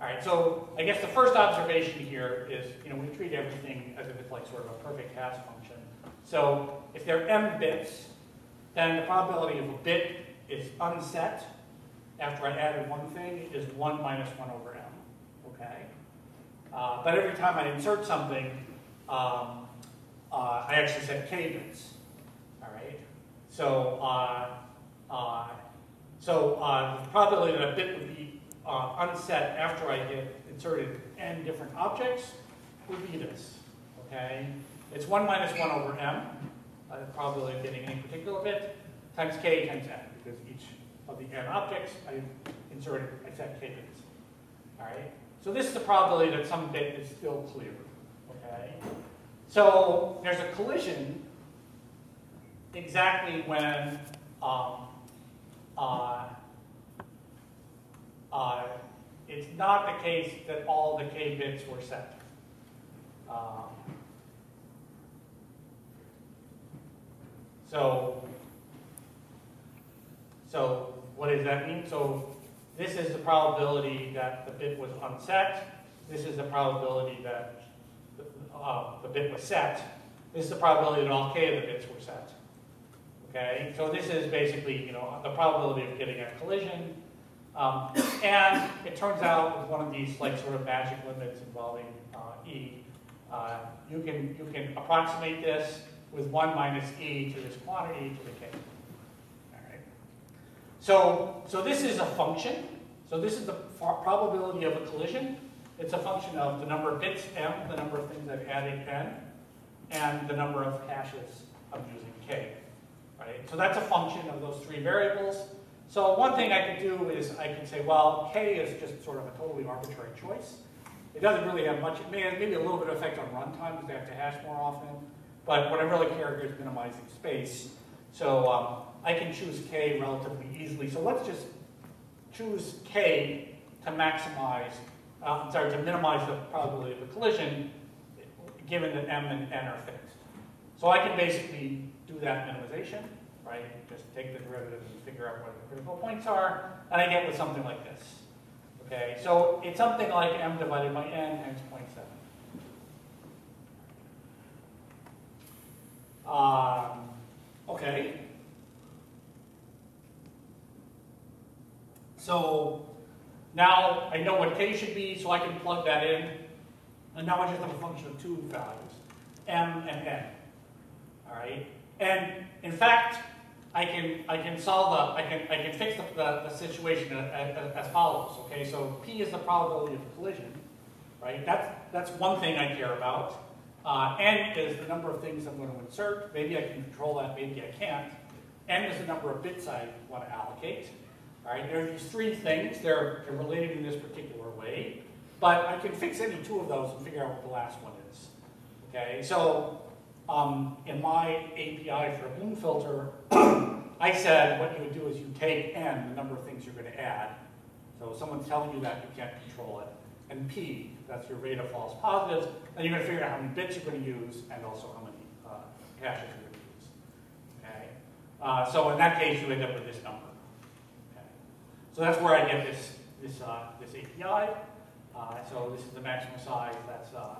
All right, so I guess the first observation here is, you know, we treat everything as if it's like sort of a perfect hash function. So if there are m bits, then the probability of a bit is unset after I added one thing is 1 minus 1 over m, okay? Uh, but every time I insert something, um, uh, I actually set k bits, all right? So, uh, uh so uh, the probability that a bit would be uh, unset after I get inserted n different objects would be this, okay? It's 1 minus 1 over m, uh, the probability of getting any particular bit, times k times n, because each of the n objects I inserted, I set k bits. All right? So this is the probability that some bit is still clear. Okay? So there's a collision exactly when um, uh, uh, it's not the case that all the k bits were set. Um, so, so what does that mean? So this is the probability that the bit was unset. This is the probability that uh, the bit was set. This is the probability that all k of the bits were set. Okay, so this is basically, you know, the probability of getting a collision. Um, and it turns out with one of these like sort of magic limits involving uh, e, uh, you can you can approximate this with 1 minus e to this quantity to the k. All right. So, so this is a function. So this is the probability of a collision. It's a function of the number of bits m, the number of things I've added n, and the number of hashes I'm using k. Right? So that's a function of those three variables. So one thing I could do is I can say, well, k is just sort of a totally arbitrary choice. It doesn't really have much, it may have maybe a little bit of effect on runtime because they have to hash more often. But what I really care is minimizing space. So um, I can choose k relatively easily. So let's just choose k to maximize, uh, I'm sorry, to minimize the probability of a collision, given that m and n are fixed. So I can basically do that minimization. right? Just take the derivative and figure out what the critical points are, and I get with something like this. Okay, so it's something like m divided by n times 0.7. Um, okay. So now I know what k should be, so I can plug that in. And now I just have a function of two values, m and n. All right. And in fact, I can I can solve the I can I can fix the, the, the situation as, as follows. Okay. So p is the probability of collision, right? That's that's one thing I care about. Uh, n is the number of things I'm going to insert. Maybe I can control that. Maybe I can't. n is the number of bits I want to allocate. All right. There are these three things. They're they're related in this particular way. But I can fix any two of those and figure out what the last one is. Okay, so um, in my API for Bloom filter, I said what you would do is you take n, the number of things you're going to add. So someone's telling you that, you can't control it. And p, that's your rate of false positives. And you're going to figure out how many bits you're going to use and also how many uh, hashes you're going to use. Okay, uh, so in that case, you end up with this number. Okay, so that's where I get this this uh, this API. Uh, so this is the maximum size, that's, uh,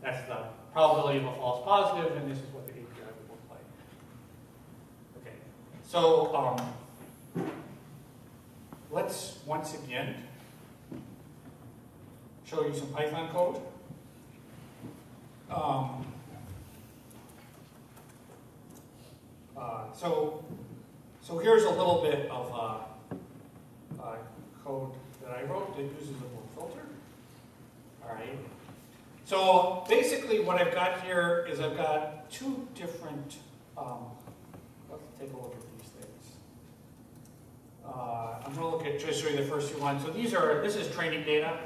that's the probability of a false positive, and this is what the API would look like. Okay, so um, let's once again show you some Python code. Um, uh, so, so here's a little bit of uh, uh, code that I wrote that uses a Bloom filter. All right. So basically what I've got here is I've got two different, um, let's take a look at these things. Uh, I'm going to look at, just show you the first two ones. So these are, this is training data,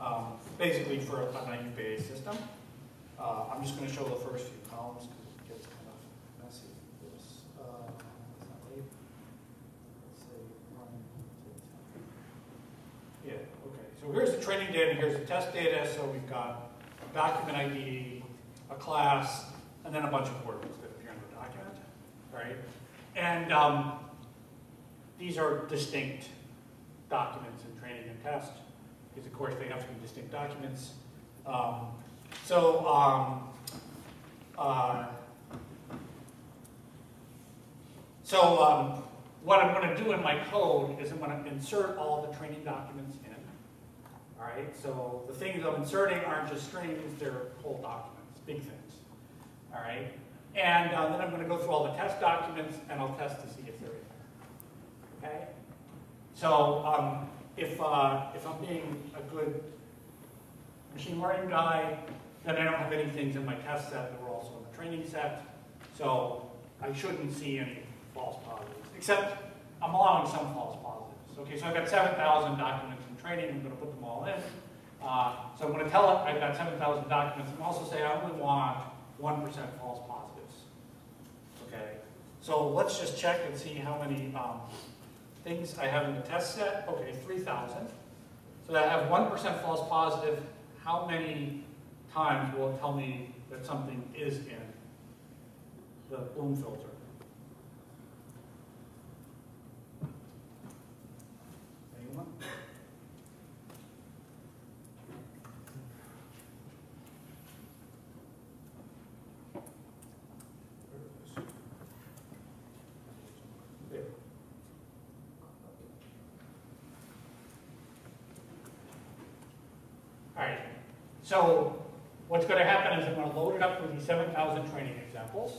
um, basically for a naive system. Uh, I'm just going to show the first few columns because it gets kind of messy. Uh. Yeah, okay. So here's the training data, and here's the test data. So we've got document ID, a class, and then a bunch of words that appear in the document, right? And um, these are distinct documents in training and test, because of course they have to be distinct documents. Um, so um, uh, so um, what I'm going to do in my code is I'm going to insert all the training documents in. All right, so the things I'm inserting aren't just strings, they're whole documents, big things. All right, and uh, then I'm going to go through all the test documents and I'll test to see if they're in there. Okay, so um, if, uh, if I'm being a good machine learning guy, then I don't have any things in my test set that were also in the training set. So I shouldn't see any false positives, except I'm allowing some false positives. Okay, so I've got 7,000 documents training, I'm going to put them all in. Uh, so I'm going to tell it I've got 7,000 documents and also say I only want 1% false positives. Okay, so let's just check and see how many um, things I have in the test set. Okay, 3,000. So I have 1% false positive. How many times will it tell me that something is in the Bloom filter? Anyone? Where is this? There. All right, so what's going to happen is I'm going to load it up with these 7,000 training examples,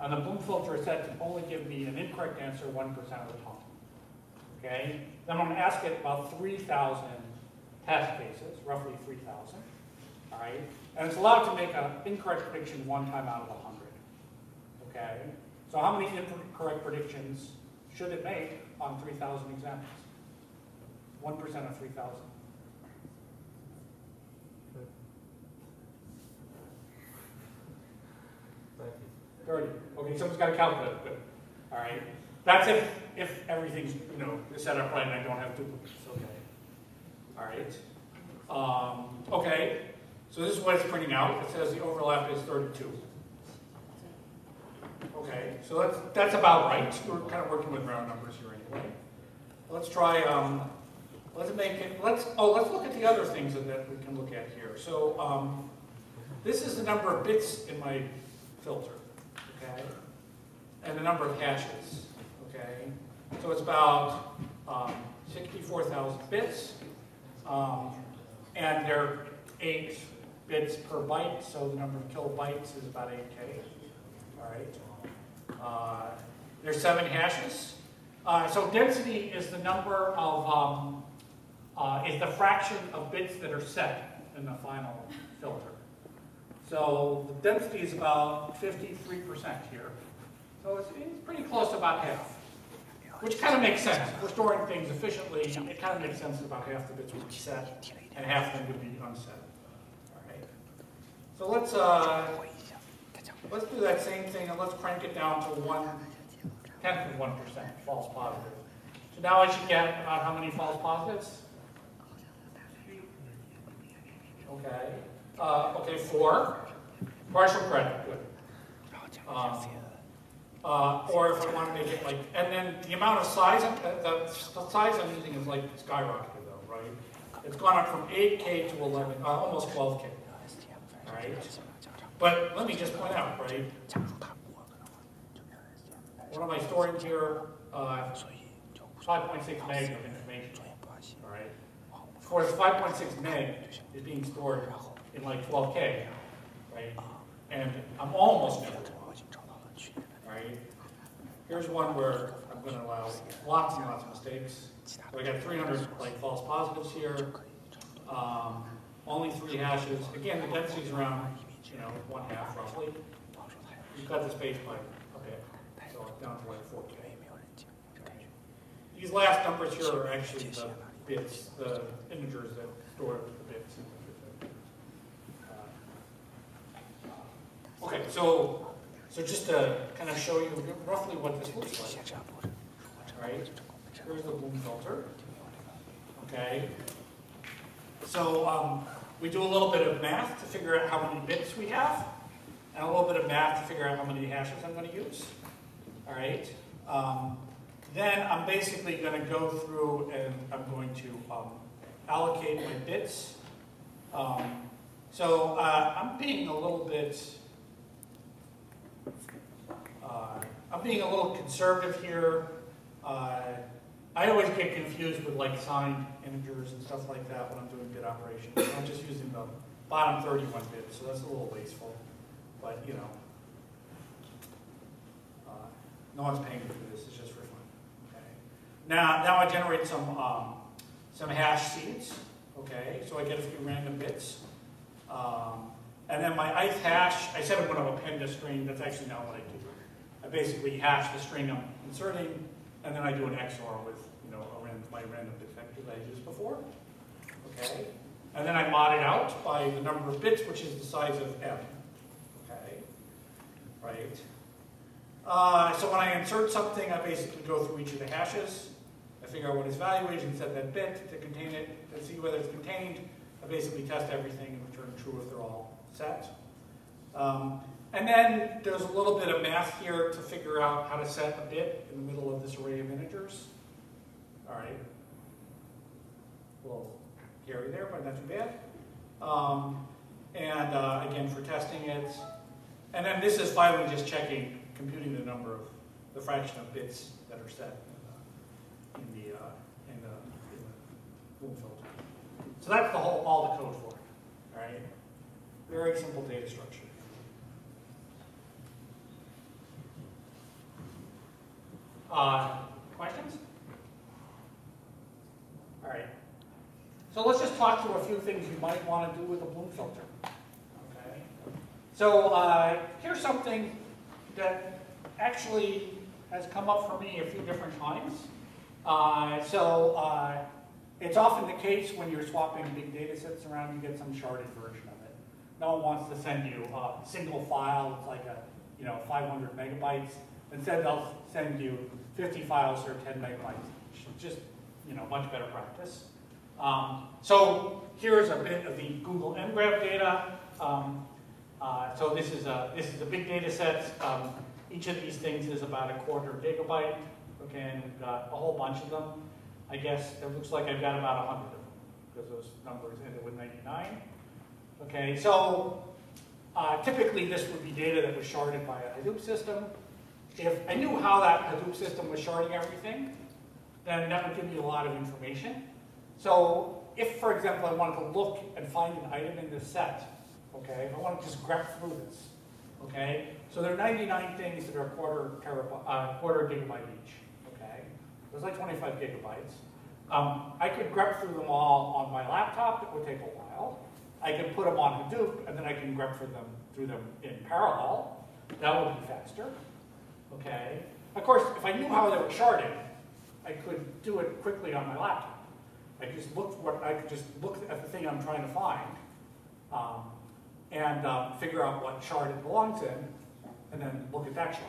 and the Bloom filter is set to only give me an incorrect answer 1% of the time. Okay? Then I'm going to ask it about 3,000 test cases, roughly 3,000. All right? And it's allowed to make an incorrect prediction one time out of 100. Okay? So how many incorrect predictions should it make on 3,000 examples? 1% of 3,000. Thirty. Okay, someone's got a calculator. Good. All right. That's if if everything's you know set up right and I don't have duplicates. Okay. All right. Um, okay. So this is what it's printing out. It says the overlap is 32. Okay, so that's, that's about right. We're kind of working with round numbers here anyway. Let's try, um, let's make it, let's, oh, let's look at the other things that, that we can look at here. So, um, this is the number of bits in my filter, okay? And the number of hashes, okay? So it's about, um, sixty-four thousand bits. Um, and they're eight bits per byte, so the number of kilobytes is about eight K. All right. Uh, There's seven hashes. Uh, So density is the number of, um, uh, is the fraction of bits that are set in the final filter. So the density is about fifty-three percent here. So it's, it's pretty close to about half, which kind of makes sense. If we're storing things efficiently, it kind of makes sense that about half the bits would be set and half of them would be unset. All right. So let's, uh, Let's do that same thing and let's crank it down to one tenth of one percent false positive. So now I should get about how many false positives? Okay, uh, okay, four. Partial credit, good. Um, Uh, or if I want to make it like, and then the amount of size, I'm- the, the size I'm using is like skyrocketed though, right? It's gone up from eight K to eleven, uh, almost twelve K. But let me just point out, right, what am I storing here? Uh, five point six meg of information, all right? Of course, five point six meg is being stored in like twelve K, right? And I'm almost there, right? Here's one where I'm gonna allow lots and lots of mistakes. So I got three hundred like false positives here. Um, only three hashes. Again, the density's around, you know, one half roughly. You cut the space by a bit, so down to like four K. These last numbers here are actually the bits, the integers that store the bits. Uh, Okay, so, so just to kind of show you roughly what this looks like, right? Here's the Bloom filter, okay? So, um, we do a little bit of math to figure out how many bits we have, and a little bit of math to figure out how many hashes I'm gonna use, all right? Um, then I'm basically gonna go through and I'm going to, um, allocate my bits. Um, so, uh, I'm being a little bit, uh, I'm being a little conservative here. Uh, I always get confused with like signed integers and stuff like that when I'm doing bit operations. I'm just using the bottom 31 bits, so that's a little wasteful. But, you know, uh, no one's paying me for this, it's just for fun. Okay. Now, now I generate some, um, some hash seeds, okay? So I get a few random bits. Um, and then my ith hash, I said I'm going to append a string, that's actually not what I do. I basically hash the string I'm inserting, and then I do an XOR with, you know, random, my random bit vector that I used before. Okay? And then I mod it out by the number of bits, which is the size of m. Okay? Right? Uh, so when I insert something, I basically go through each of the hashes. I figure out what its value is and set that bit to contain it, to see whether it's contained. I basically test everything and return true if they're all set. Um, and then there's a little bit of math here to figure out how to set a bit in the middle of this array of integers. All right. Little carry there, but not too bad. Um, and uh, again, for testing it. And then this is finally just checking, computing the number of, the fraction of bits that are set in the, in the, uh, in the, in the Bloom filter. So that's the whole, all the code for it. All right. Very simple data structure. Uh, questions? All right. So let's just talk through a few things you might want to do with a Bloom filter. Okay. So uh, here's something that actually has come up for me a few different times. Uh, so uh, it's often the case when you're swapping big data sets around, you get some sharded version of it. No one wants to send you a single file, it's like a, you know, 500 megabytes. Instead, they'll send you 50 files or 10 megabytes. Just, you know, much better practice. Um, so here's a bit of the Google ngram data. Um, uh, so this is a this is a big data set. Um, Each of these things is about a quarter gigabyte, okay, and we've got a whole bunch of them. I guess it looks like I've got about a hundred of them, because those numbers ended with ninety-nine. Okay, so uh, typically this would be data that was sharded by a Hadoop system. If I knew how that Hadoop system was sharding everything, then that would give me a lot of information. So if, for example, I wanted to look and find an item in this set, okay, I want to just grep through this, okay, so there are 99 things that are quarter terabyte, uh, quarter gigabyte each, okay, there's like 25 gigabytes. Um, I could grep through them all on my laptop, it would take a while. I could put them on Hadoop, and then I can grep through them, through them in parallel. That would be faster, okay? Of course, if I knew how they were sharded, I could do it quickly on my laptop. I could just look what I could just look at the thing I'm trying to find, um, and um, figure out what shard it belongs in, and then look at that shard.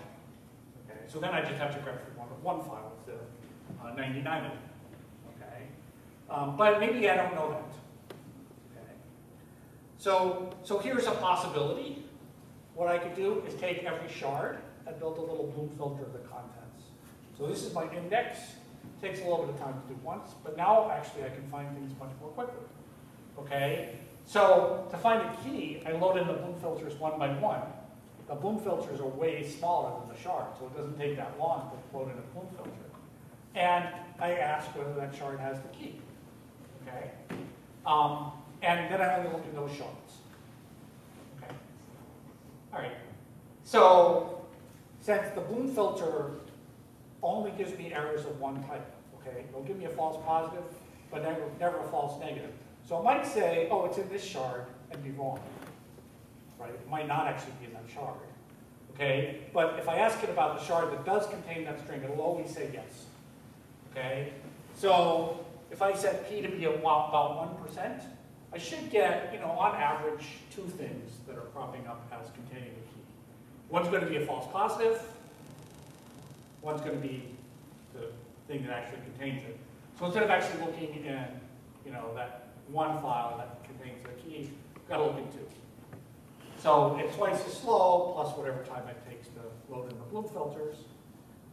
Okay, so then I just have to grep through one, one file of uh, 99 of them. Okay, um, but maybe I don't know that. Okay, so so here's a possibility. What I could do is take every shard and build a little bloom filter of the contents. So this is my index. Takes a little bit of time to do once, but now actually I can find things much more quickly. Okay? So to find a key, I load in the bloom filters one by one. The bloom filters are way smaller than the shard, so it doesn't take that long to load in a bloom filter. And I ask whether that shard has the key. Okay? Um, and then I only look in those shards. Okay? All right. So since the bloom filter only gives me errors of one type, okay? It'll give me a false positive, but never, never a false negative. So it might say, oh, it's in this shard, and be wrong, right? It might not actually be in that shard, okay? But if I ask it about the shard that does contain that string, it'll always say yes, okay? So if I set p to be about 1%, I should get, you know, on average, two things that are cropping up as containing. One's going to be a false positive, one's going to be the thing that actually contains it. So instead of actually looking in, you know, that one file that contains the key, I've got to look in two. So it's twice as slow, plus whatever time it takes to load in the bloom filters,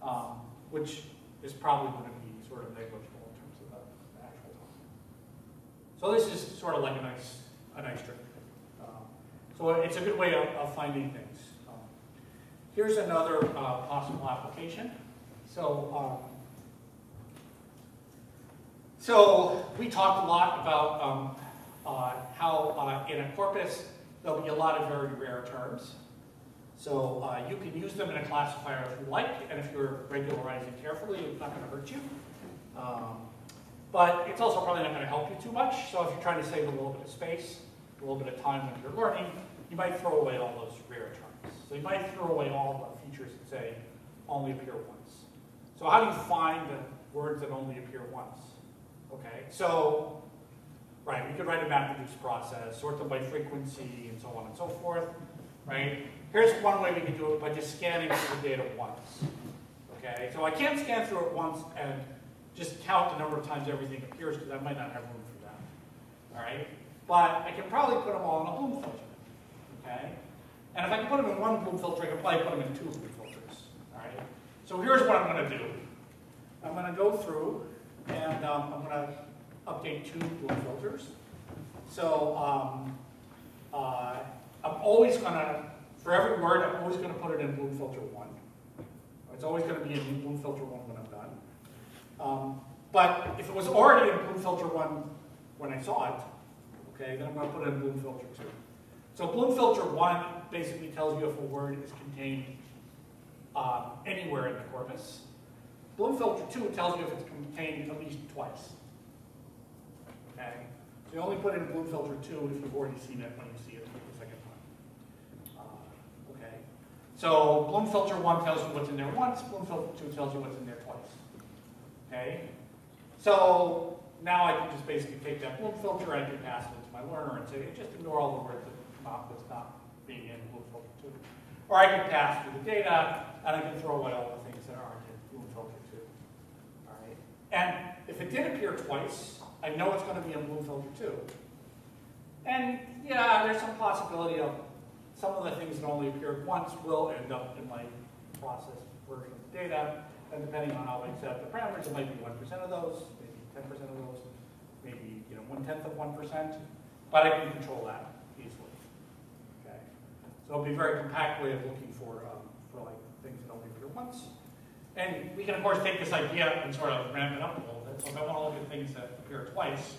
um, which is probably going to be sort of negligible in terms of the the actual time. So this is sort of like a nice, a nice trick. Um, so it's a good way of, of finding things. Here's another uh, possible application. So, um, so we talked a lot about um, uh, how uh, in a corpus there'll be a lot of very rare terms. So uh, you can use them in a classifier if you like, and if you're regularizing carefully, it's not going to hurt you. Um, but it's also probably not going to help you too much. So if you're trying to save a little bit of space, a little bit of time when you're learning, you might throw away all those rare terms. So you might throw away all the features and say only appear once. So how do you find the words that only appear once? Okay, so, right, we could write a MapReduce process, sort them by frequency, and so on and so forth, right? Here's one way we can do it by just scanning through the data once. Okay, so I can't scan through it once and just count the number of times everything appears because I might not have room for that. All right, but I can probably put them all in a bloom filter. Okay, and if I can put them in one bloom filter, I can probably put them in two bloom filters. All right, so here's what I'm going to do. I'm going to go through and um, I'm going to update two bloom filters. So um, uh, I'm always going to, for every word, I'm always going to put it in bloom filter one. It's always going to be in bloom filter one when I'm done. Um, but if it was already in bloom filter one when I saw it, okay, then I'm going to put it in bloom filter two. So bloom filter one basically tells you if a word is contained um, anywhere in the corpus. Bloom filter two tells you if it's contained at least twice. Okay? So you only put in bloom filter two if you've already seen it when you see it the second time. Uh, okay. So bloom filter one tells you what's in there once, bloom filter two tells you what's in there twice. Okay? So now I can just basically take that bloom filter, I can pass it to my learner and say, just ignore all the words that that's not being in bloom filter two. Or I can pass through the data, and I can throw away all the things that aren't in bloom filter two. All right? And if it did appear twice, I know it's going to be in bloom filter two. And yeah, there's some possibility of some of the things that only appeared once will end up in my processed version of the data. And depending on how I set up the parameters, it might be one percent of those, maybe ten percent of those, maybe, you know, one-tenth of one percent. But I can control that? It'll be a very compact way of looking for, um, for like things that only appear once. And we can, of course, take this idea and sort of ramp it up a little bit. So if I want to look at things that appear twice,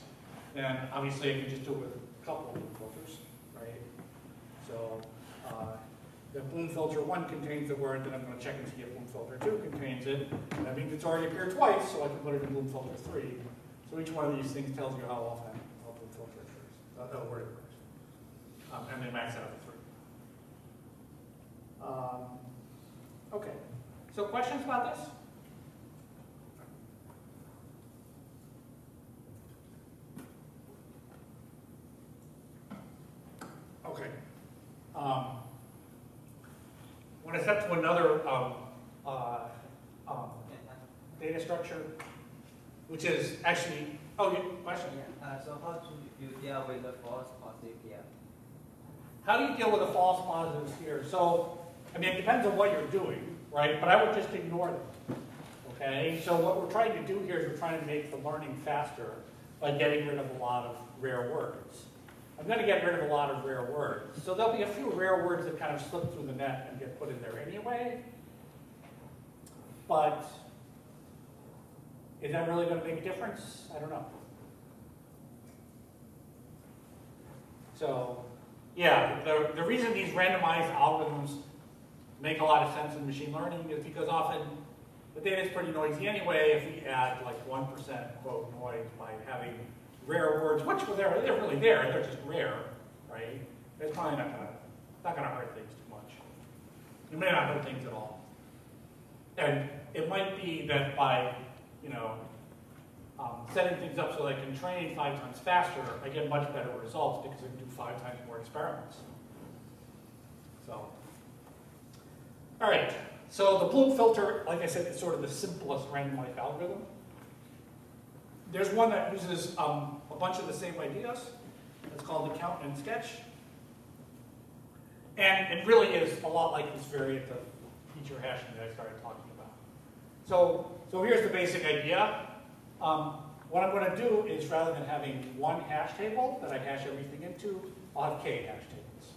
then obviously I can just do it with a couple of filters, right? So uh, the bloom filter one contains the word, then I'm going to check and see if bloom filter two contains it. That means it's already appeared twice, so I can put it in bloom filter three. So each one of these things tells you how often a bloom filter occurs, uh, word occurs. Um, and they max out. Um, okay. So questions about this? Okay. Um, Want to step to another um, uh, um, data structure, which is actually, oh, yeah, question? Yeah, uh, so how do you deal with the false positive here? How do you deal with the false positives here? So, I mean, it depends on what you're doing, right? But I would just ignore them. Okay? So what we're trying to do here is we're trying to make the learning faster by getting rid of a lot of rare words. I'm going to get rid of a lot of rare words. So there'll be a few rare words that kind of slip through the net and get put in there anyway. But is that really going to make a difference? I don't know. So, yeah, the, the reason these randomized algorithms make a lot of sense in machine learning is because often the data is pretty noisy anyway. If we add like 1% quote noise by having rare words, which well, they're, they're really there, they're just rare, right? It's probably not gonna, not gonna hurt things too much. It may not hurt things at all. And it might be that by, you know, um, setting things up so they can train five times faster, I get much better results because I can do five times more experiments. So, all right. So the Bloom filter, like I said, is sort of the simplest randomized algorithm. There's one that uses um, a bunch of the same ideas. It's called the count-min sketch. And it really is a lot like this variant of feature hashing that I started talking about. So, so here's the basic idea. Um, what I'm going to do is rather than having one hash table that I hash everything into, I'll have k hash tables.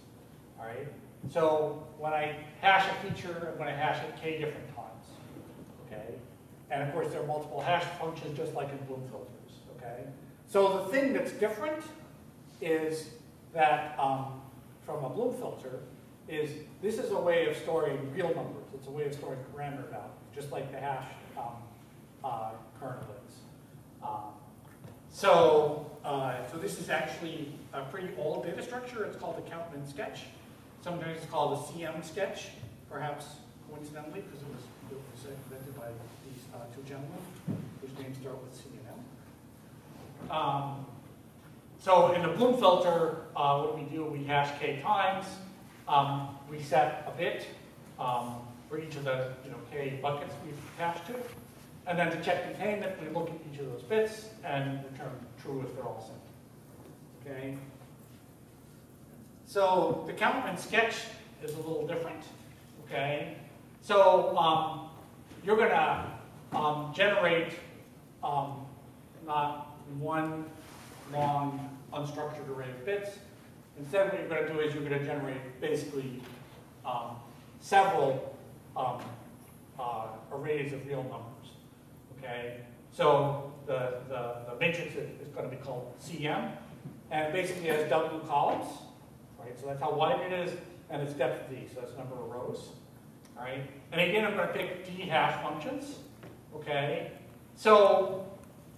All right. So when I hash a feature, I'm going to hash it k different times. Okay. And of course, there are multiple hash functions just like in Bloom filters. Okay. So the thing that's different is that um, from a Bloom filter is this is a way of storing real numbers. It's a way of storing parameter values, just like the hash um, uh, kernel is. Um, so, uh, so this is actually a pretty old data structure. It's called the Count-Min sketch. Sometimes it's called a CM sketch, perhaps coincidentally, because it was, invented by these uh, two gentlemen, whose names start with C and M. Um, so in the Bloom filter, uh, what we do? We hash k times. Um, we set a bit um, for each of the you know k buckets we've hashed to. And then to check containment, we look at each of those bits and return true if they're all set. Okay? So the count sketch is a little different. Okay? So um, you're going to um, generate um, not one long unstructured array of bits. Instead, what you're going to do is you're going to generate basically um, several um, uh, arrays of real numbers. Okay, so the, the, the matrix is, to be called CM, and basically has W columns, So that's how wide it is, and it's depth D, so that's number of rows. All right, and again, I'm going to pick D hash functions. Okay, so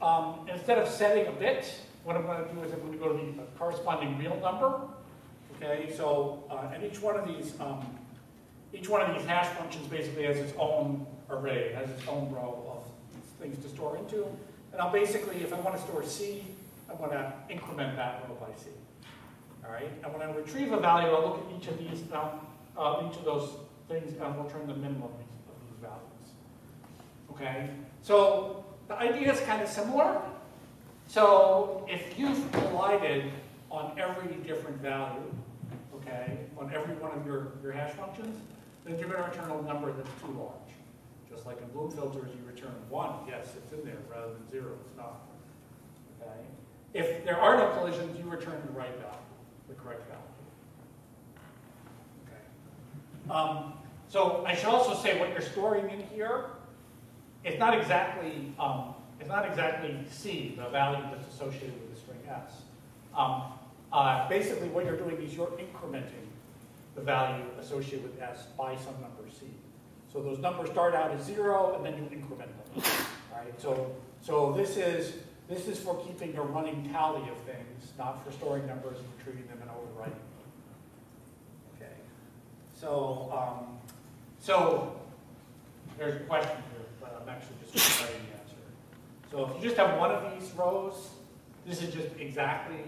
um, instead of setting a bit, what I'm going to do is I'm going to go to the corresponding real number. Okay, so uh, and each one of these um, each one of these hash functions basically has its own array, has its own row of things to store into. And I'll basically, if I want to store C, I'm going to increment that row by C. All right, and when I retrieve a value, I'll look at each of these, uh, each of those things, and I'll return the minimum of these, values. Okay, so the idea is kind of similar. So if you've collided on every different value, okay, on every one of your, your hash functions, then you're gonna return a number that's too large. Just like in Bloom filters, you return one, yes, it's in there, rather than zero, it's not. Okay? If there are no collisions, you return the right value, the correct value. Okay. Um, so I should also say what you're storing in here, it's not exactly, um, it's not exactly C, the value that's associated with the string S. Um, uh, basically, what you're doing is you're incrementing the value associated with S by some number C. So those numbers start out as zero, and then you increment them. All right. So, so this is this is for keeping a running tally of things, not for storing numbers and retrieving them and overwriting them. Okay. So, um, so there's a question here, but I'm actually just writing the answer. So if you just have one of these rows, this is just exactly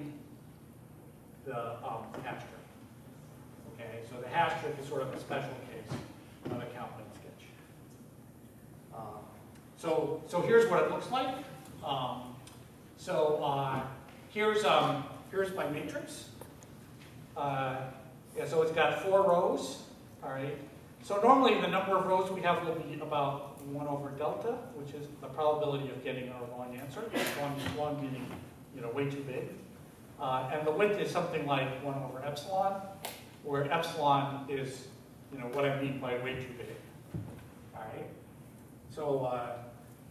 the um, hash trick. Okay, so the hash trick is sort of a special case of a count sketch. Um, so, so here's what it looks like. Um, so uh, here's um, here's my matrix. Uh, yeah, so it's got four rows. All right. So normally the number of rows we have will be about 1 over delta, which is the probability of getting our wrong answer. One, one meaning, you know, way too big. Uh, and the width is something like 1 over epsilon, where epsilon is, you know, what I mean by way too big. All right? So uh,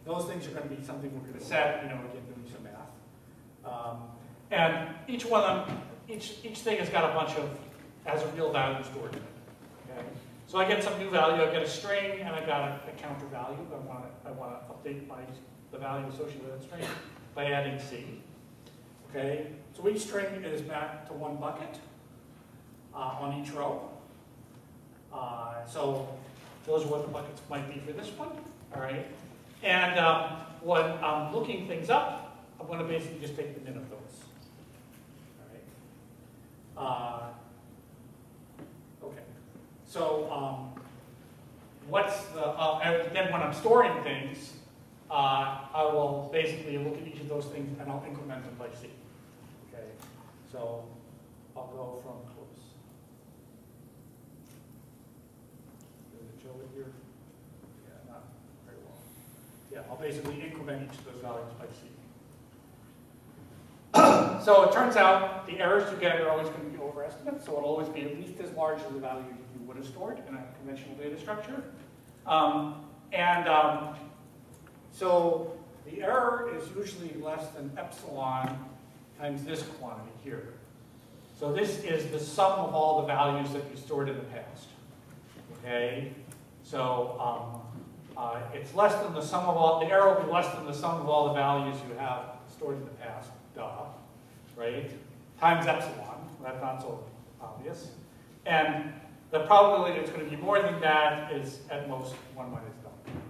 those things are going to be something we're going to set, you know, again, doing some math. Um, and each one of them, each, each thing has got a bunch of, has a real value stored in it. Okay? So I get some new value, I get a string, and I got a, a counter value. I want to I want to update my the value associated with that string by adding c. Okay, so each string is mapped to one bucket uh, on each row. Uh, so those are what the buckets might be for this one. All right, and um, when I'm looking things up, I'm going to basically just take the min of those. All right. Uh, okay. So um, what's the, uh, then when I'm storing things, uh, I will basically look at each of those things and I'll increment them by C. Okay, so I'll go from close. Does it show it here? Yeah, not very well. Yeah, I'll basically increment each of those values by C. So it turns out the errors you get are always going to be overestimates, so it'll always be at least as large as the value you would have stored in a conventional data structure. Um, and um, so the error is usually less than epsilon times this quantity here. So this is the sum of all the values that you stored in the past. Okay? So um, uh, it's less than the sum of all, the error will be less than the sum of all the values you have stored in the past, right, times epsilon. That's not so obvious. And the probability that it's going to be more than that is at most 1 minus delta.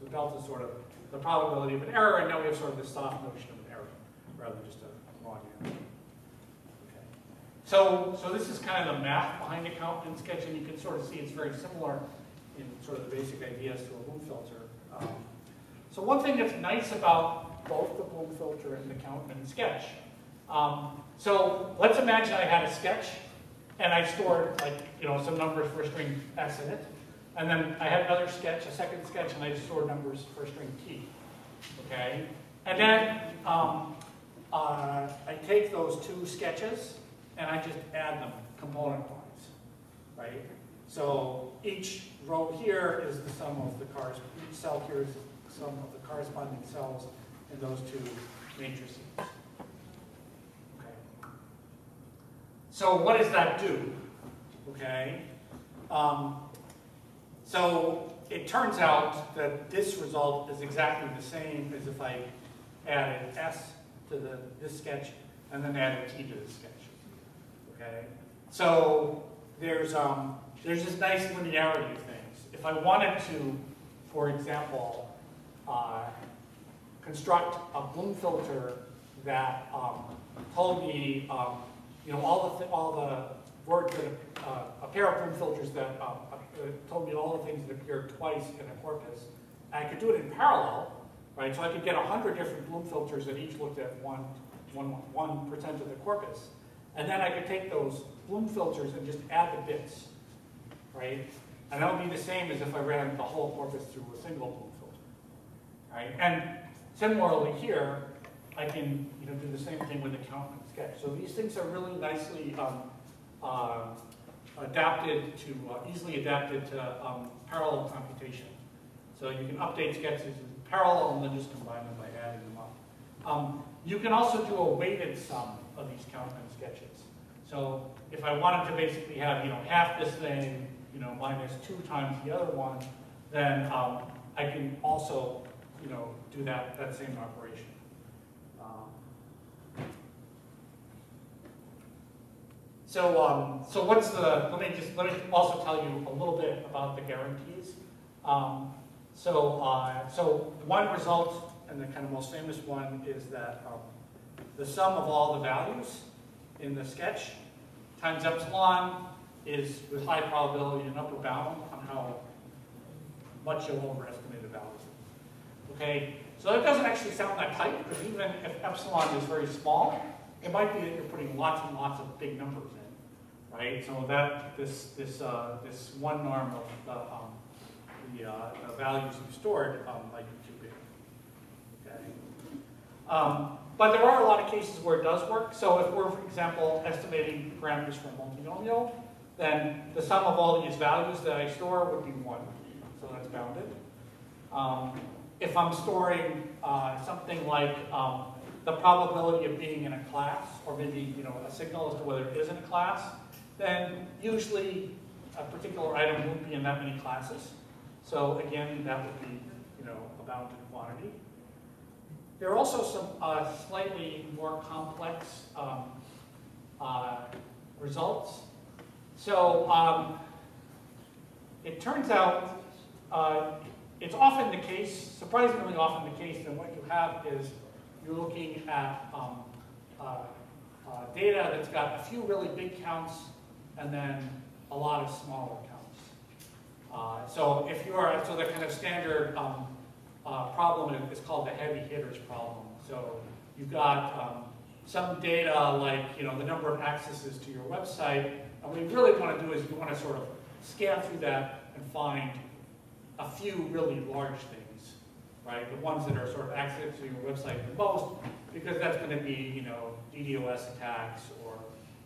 So delta is sort of the probability of an error, and now we have sort of this soft notion of an error rather than just a wrong answer. Okay. So, so this is kind of the math behind the count-min sketch, and you can sort of see it's very similar in sort of the basic ideas to a Bloom filter. Um, so one thing that's nice about both the Bloom filter and the count-min sketch um, so let's imagine I had a sketch and I stored like, you know, some numbers for string s in it. And then I had another sketch, a second sketch, and I stored numbers for string t. Okay? And then um, uh, I take those two sketches and I just add them component-wise, right? So each row here is the sum of the cars, each cell here is the sum of the corresponding cells in those two matrices. So what does that do? Okay. Um, so it turns out that this result is exactly the same as if I added S to the, this sketch and then added T to this sketch. Okay. So there's um, there's this nice linearity of things. If I wanted to, for example, uh, construct a Bloom filter that um, told me um, you know, all the, all the words that, uh, a pair of Bloom filters that uh, uh, told me all the things that appear twice in a corpus. And I could do it in parallel, right? So I could get 100 different Bloom filters that each looked at one, one, one percent of the corpus. And then I could take those Bloom filters and just add the bits, right? And that would be the same as if I ran the whole corpus through a single bloom filter. Right? And similarly here, I can you know, do the same thing with the count sketch. So these things are really nicely um, uh, adapted to, uh, easily adapted to um, parallel computation. So you can update sketches in parallel and then just combine them by adding them up. Um, you can also do a weighted sum of these count-min sketches. So if I wanted to basically have, you know, half this thing, you know, minus two times the other one, then um, I can also, you know, do that, that same operation. Um, So, um, so what's the, let me just, let me also tell you a little bit about the guarantees. Um, so, uh, so one result, and the kind of most famous one, is that um, the sum of all the values in the sketch times epsilon is with high probability an upper bound on how much you'll overestimate a value. Okay, so that doesn't actually sound that tight, because even if epsilon is very small, it might be that you're putting lots and lots of big numbers in, right? So that this this uh, this one norm of the, um, the, uh, the values you've stored um, might be too big. Okay. Um, but there are a lot of cases where it does work. So if we're, for example, estimating parameters for a multinomial, then the sum of all these values that I store would be one. So that's bounded. Um, if I'm storing uh, something like um, the probability of being in a class, or maybe you know a signal as to whether it is in a class, then usually a particular item won't be in that many classes. So again, that would be you know a bounded quantity. There are also some uh, slightly more complex um, uh, results. So um, it turns out uh, it's often the case, surprisingly often the case, that what you have is you're looking at um, uh, uh, data that's got a few really big counts and then a lot of smaller counts. Uh, so if you are, so the kind of standard um, uh, problem is called the heavy hitters problem. So you've got um, some data like you know the number of accesses to your website, and what you really want to do is you want to sort of scan through that and find a few really large things, right? The ones that are sort of access to your website the most, because that's going to be you know DDoS attacks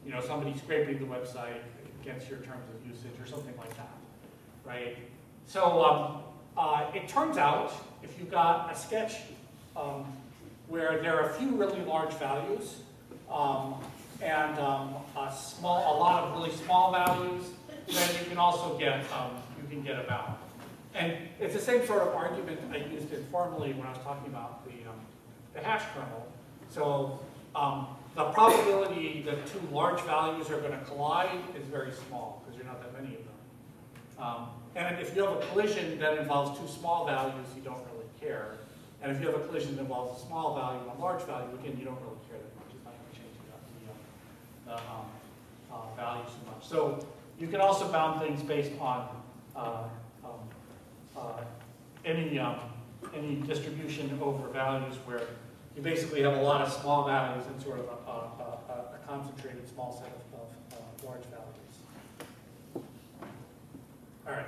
you know somebody scraping the website against your terms of usage or something like that, right? So um, uh, it turns out if you've got a sketch um, where there are a few really large values um, and um, a small, a lot of really small values, then you can also get um, you can get a bound. And it's the same sort of argument I used informally when I was talking about the um, the hash kernel. So the probability that two large values are going to collide is very small because there are not that many of them. Um, and if you have a collision that involves two small values, you don't really care. And if you have a collision that involves a small value and a large value, again, you don't really care that much. It's not going to change the, the, um, uh, value so much. So you can also bound things based on uh, um, uh, any, um, any distribution over values where you basically have a lot of small values and sort of a, a, a, a concentrated small set of, of uh, large values. All right.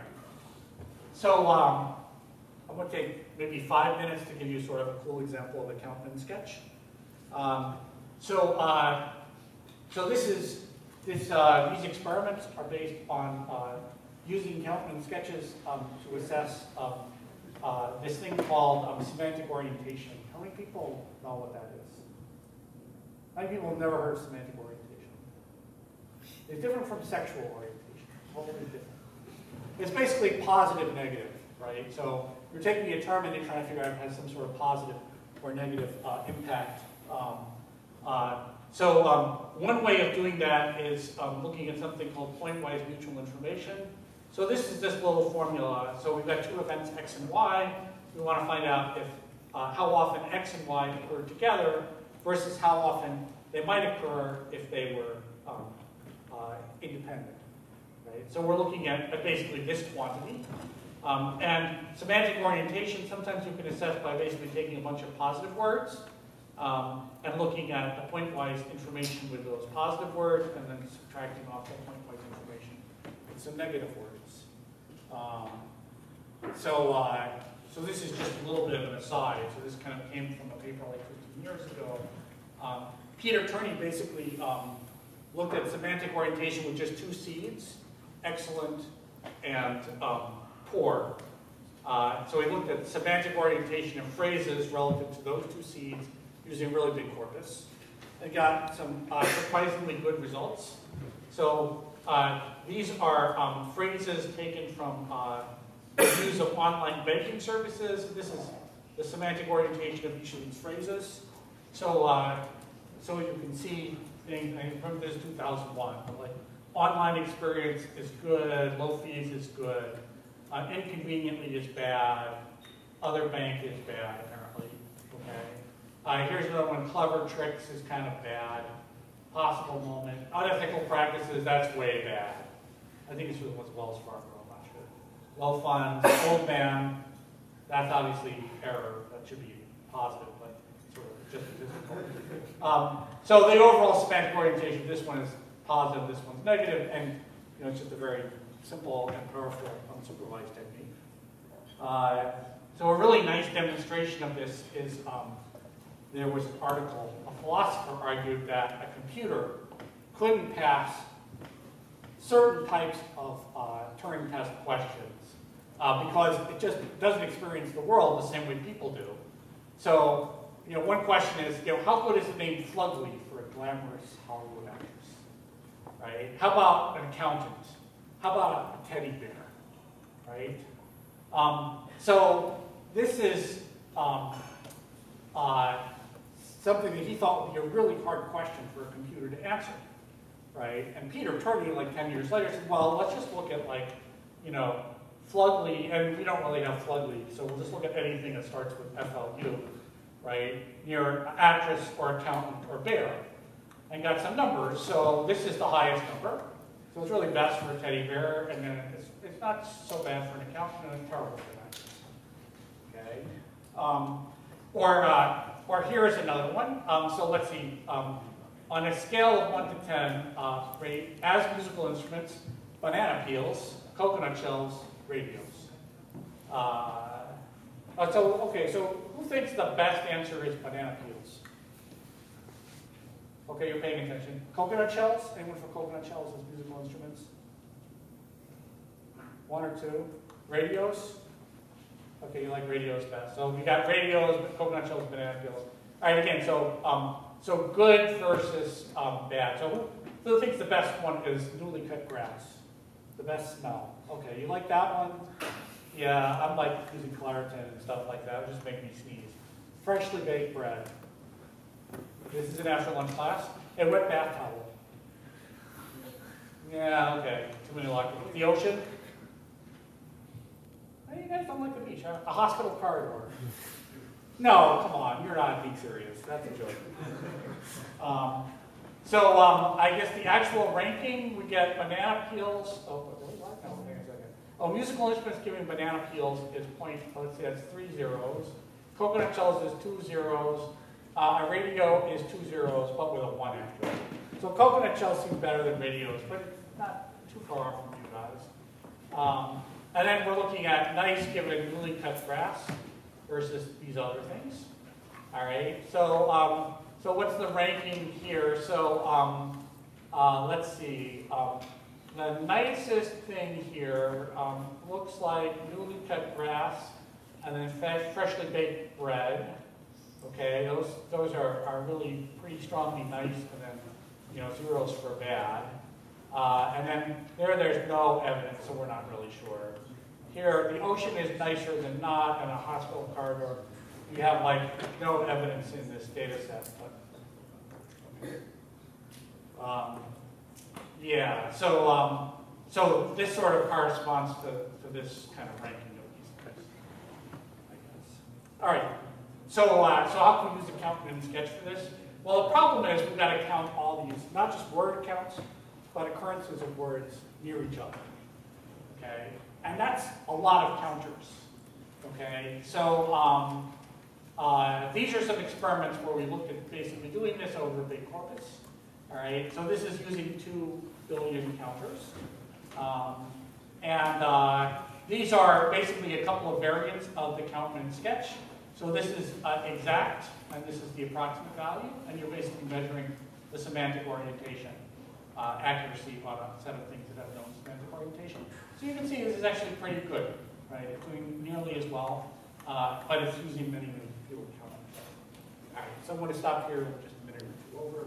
So um, I'm going to take maybe five minutes to give you sort of a cool example of a Count-Min sketch. Um, so, uh, so this is this, uh, these experiments are based on uh, using Count-Min sketches um, to assess um, uh, this thing called um, semantic orientation. How many people know what that is? How many people have never heard of semantic orientation? It's different from sexual orientation. Totally different. It's basically positive, negative, right? So you're taking a term and you're trying to figure out if it has some sort of positive or negative uh, impact. Um, uh, so um, one way of doing that is um, looking at something called point-wise mutual information. So this is this little formula. So we've got two events, x and y. We want to find out if uh, how often x and y occur together versus how often they might occur if they were um, uh, independent. Right? So we're looking at, at basically this quantity. Um, and semantic orientation, sometimes you can assess by basically taking a bunch of positive words um, and looking at the point-wise information with those positive words and then subtracting off the point-wise information with some negative words. Um, so, uh, so this is just a little bit of an aside. So this kind of came from a paper like 15 years ago. Um, Peter Turney basically um, looked at semantic orientation with just two seeds, excellent and um, poor. Uh, so he looked at semantic orientation of phrases relative to those two seeds using a really big corpus. And got some uh, surprisingly good results. So uh, these are um, phrases taken from uh, use of online banking services. This is the semantic orientation of each of these phrases. So, uh, so you can see things, I this 2001, but like online experience is good, low fees is good, uh, inconveniently is bad, other bank is bad apparently, okay? Uh, here's another one, clever tricks is kind of bad, possible moment, unethical practices, that's way bad. I think it's with Wells Fargo, Well funds, old man, that's obviously error, that should be positive, but sort of just difficult. Um, so the overall semantic orientation, this one is positive, this one's negative, and you know, it's just a very simple and powerful unsupervised technique. Uh, so a really nice demonstration of this is um, there was an article, a philosopher argued that a computer couldn't pass certain types of uh, Turing test questions uh, because it just doesn't experience the world the same way people do. So, you know, one question is, you know, how good is the name Flugly for a glamorous Hollywood actress? Right? How about an accountant? How about a teddy bear? Right? Um, so this is um, uh, something that he thought would be a really hard question for a computer to answer, right? And Peter Turney, like 10 years later, said, well, let's just look at like, you know, Flugly, and we don't really have Flugly, so we'll just look at anything that starts with FLU, right? Near actress or accountant or bear, and got some numbers. So this is the highest number. So it's really best for a teddy bear, and then it's, it's not so bad for an accountant, and it's terrible for an actress. Okay? Um, or, uh, or here's another one. Um, so let's see. Um, on a scale of 1 to 10, uh, rate as musical instruments, banana peels, coconut shells, radios. Uh, uh, so, okay, so who thinks the best answer is banana peels? Okay, you're paying attention. Coconut shells? Anyone for coconut shells as musical instruments? One or two? Radios? Okay, you like radios best. So we got radios, coconut shells, banana peels. All right, again, so um, so good versus um, bad. So who, who thinks the best one is newly cut grass? The best smell. Okay, you like that one? Yeah, I'm like using Claritin and stuff like that. It just make me sneeze. Freshly baked bread. This is an after lunch class. And wet bath towel. Yeah, okay. Too many luck. The ocean. Hey, you guys don't like the beach, huh? A hospital corridor. No, come on, you're not being serious. That's a joke. Um, so um, I guess the actual ranking, we get banana peels. Oh, a second. Oh, musical instruments giving banana peels is point, let's see, that's three zeros. Coconut shells is two zeros. Uh, a radio is two zeros, but with a one after it. So coconut shells seem better than radios, but not too far from you guys. Um, and then we're looking at nice given newly cut grass versus these other things. All right, so um, so what's the ranking here? So um, uh, let's see. Um, the nicest thing here um, looks like newly cut grass and then fresh, freshly baked bread. Okay, those those are, are really pretty strongly nice, and then you know zeros for bad. Uh, and then there, there's no evidence, so we're not really sure. Here, the ocean is nicer than not, and a hospital corridor, we have like no evidence in this data set. But, um, yeah, so um, so this sort of corresponds to, to this kind of ranking of these guys, I guess. All right, so uh, so how can we use the count and sketch for this? Well, the problem is we've got to count all these, not just word counts, but occurrences of words near each other. Okay, and that's a lot of counters. Okay, so um, uh, these are some experiments where we looked at basically doing this over a big corpus. All right, so this is using two billion counters. Um, and uh, These are basically a couple of variants of the Count-Min sketch. So this is uh, exact, and this is the approximate value, and you're basically measuring the semantic orientation, uh, accuracy on a set of things that have known semantic orientation. So you can see this is actually pretty good, right? It's doing nearly as well, uh, but it's using many, many. So I'm going to stop here in just a minute or two over.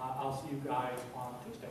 Uh, I'll see you guys on Tuesday.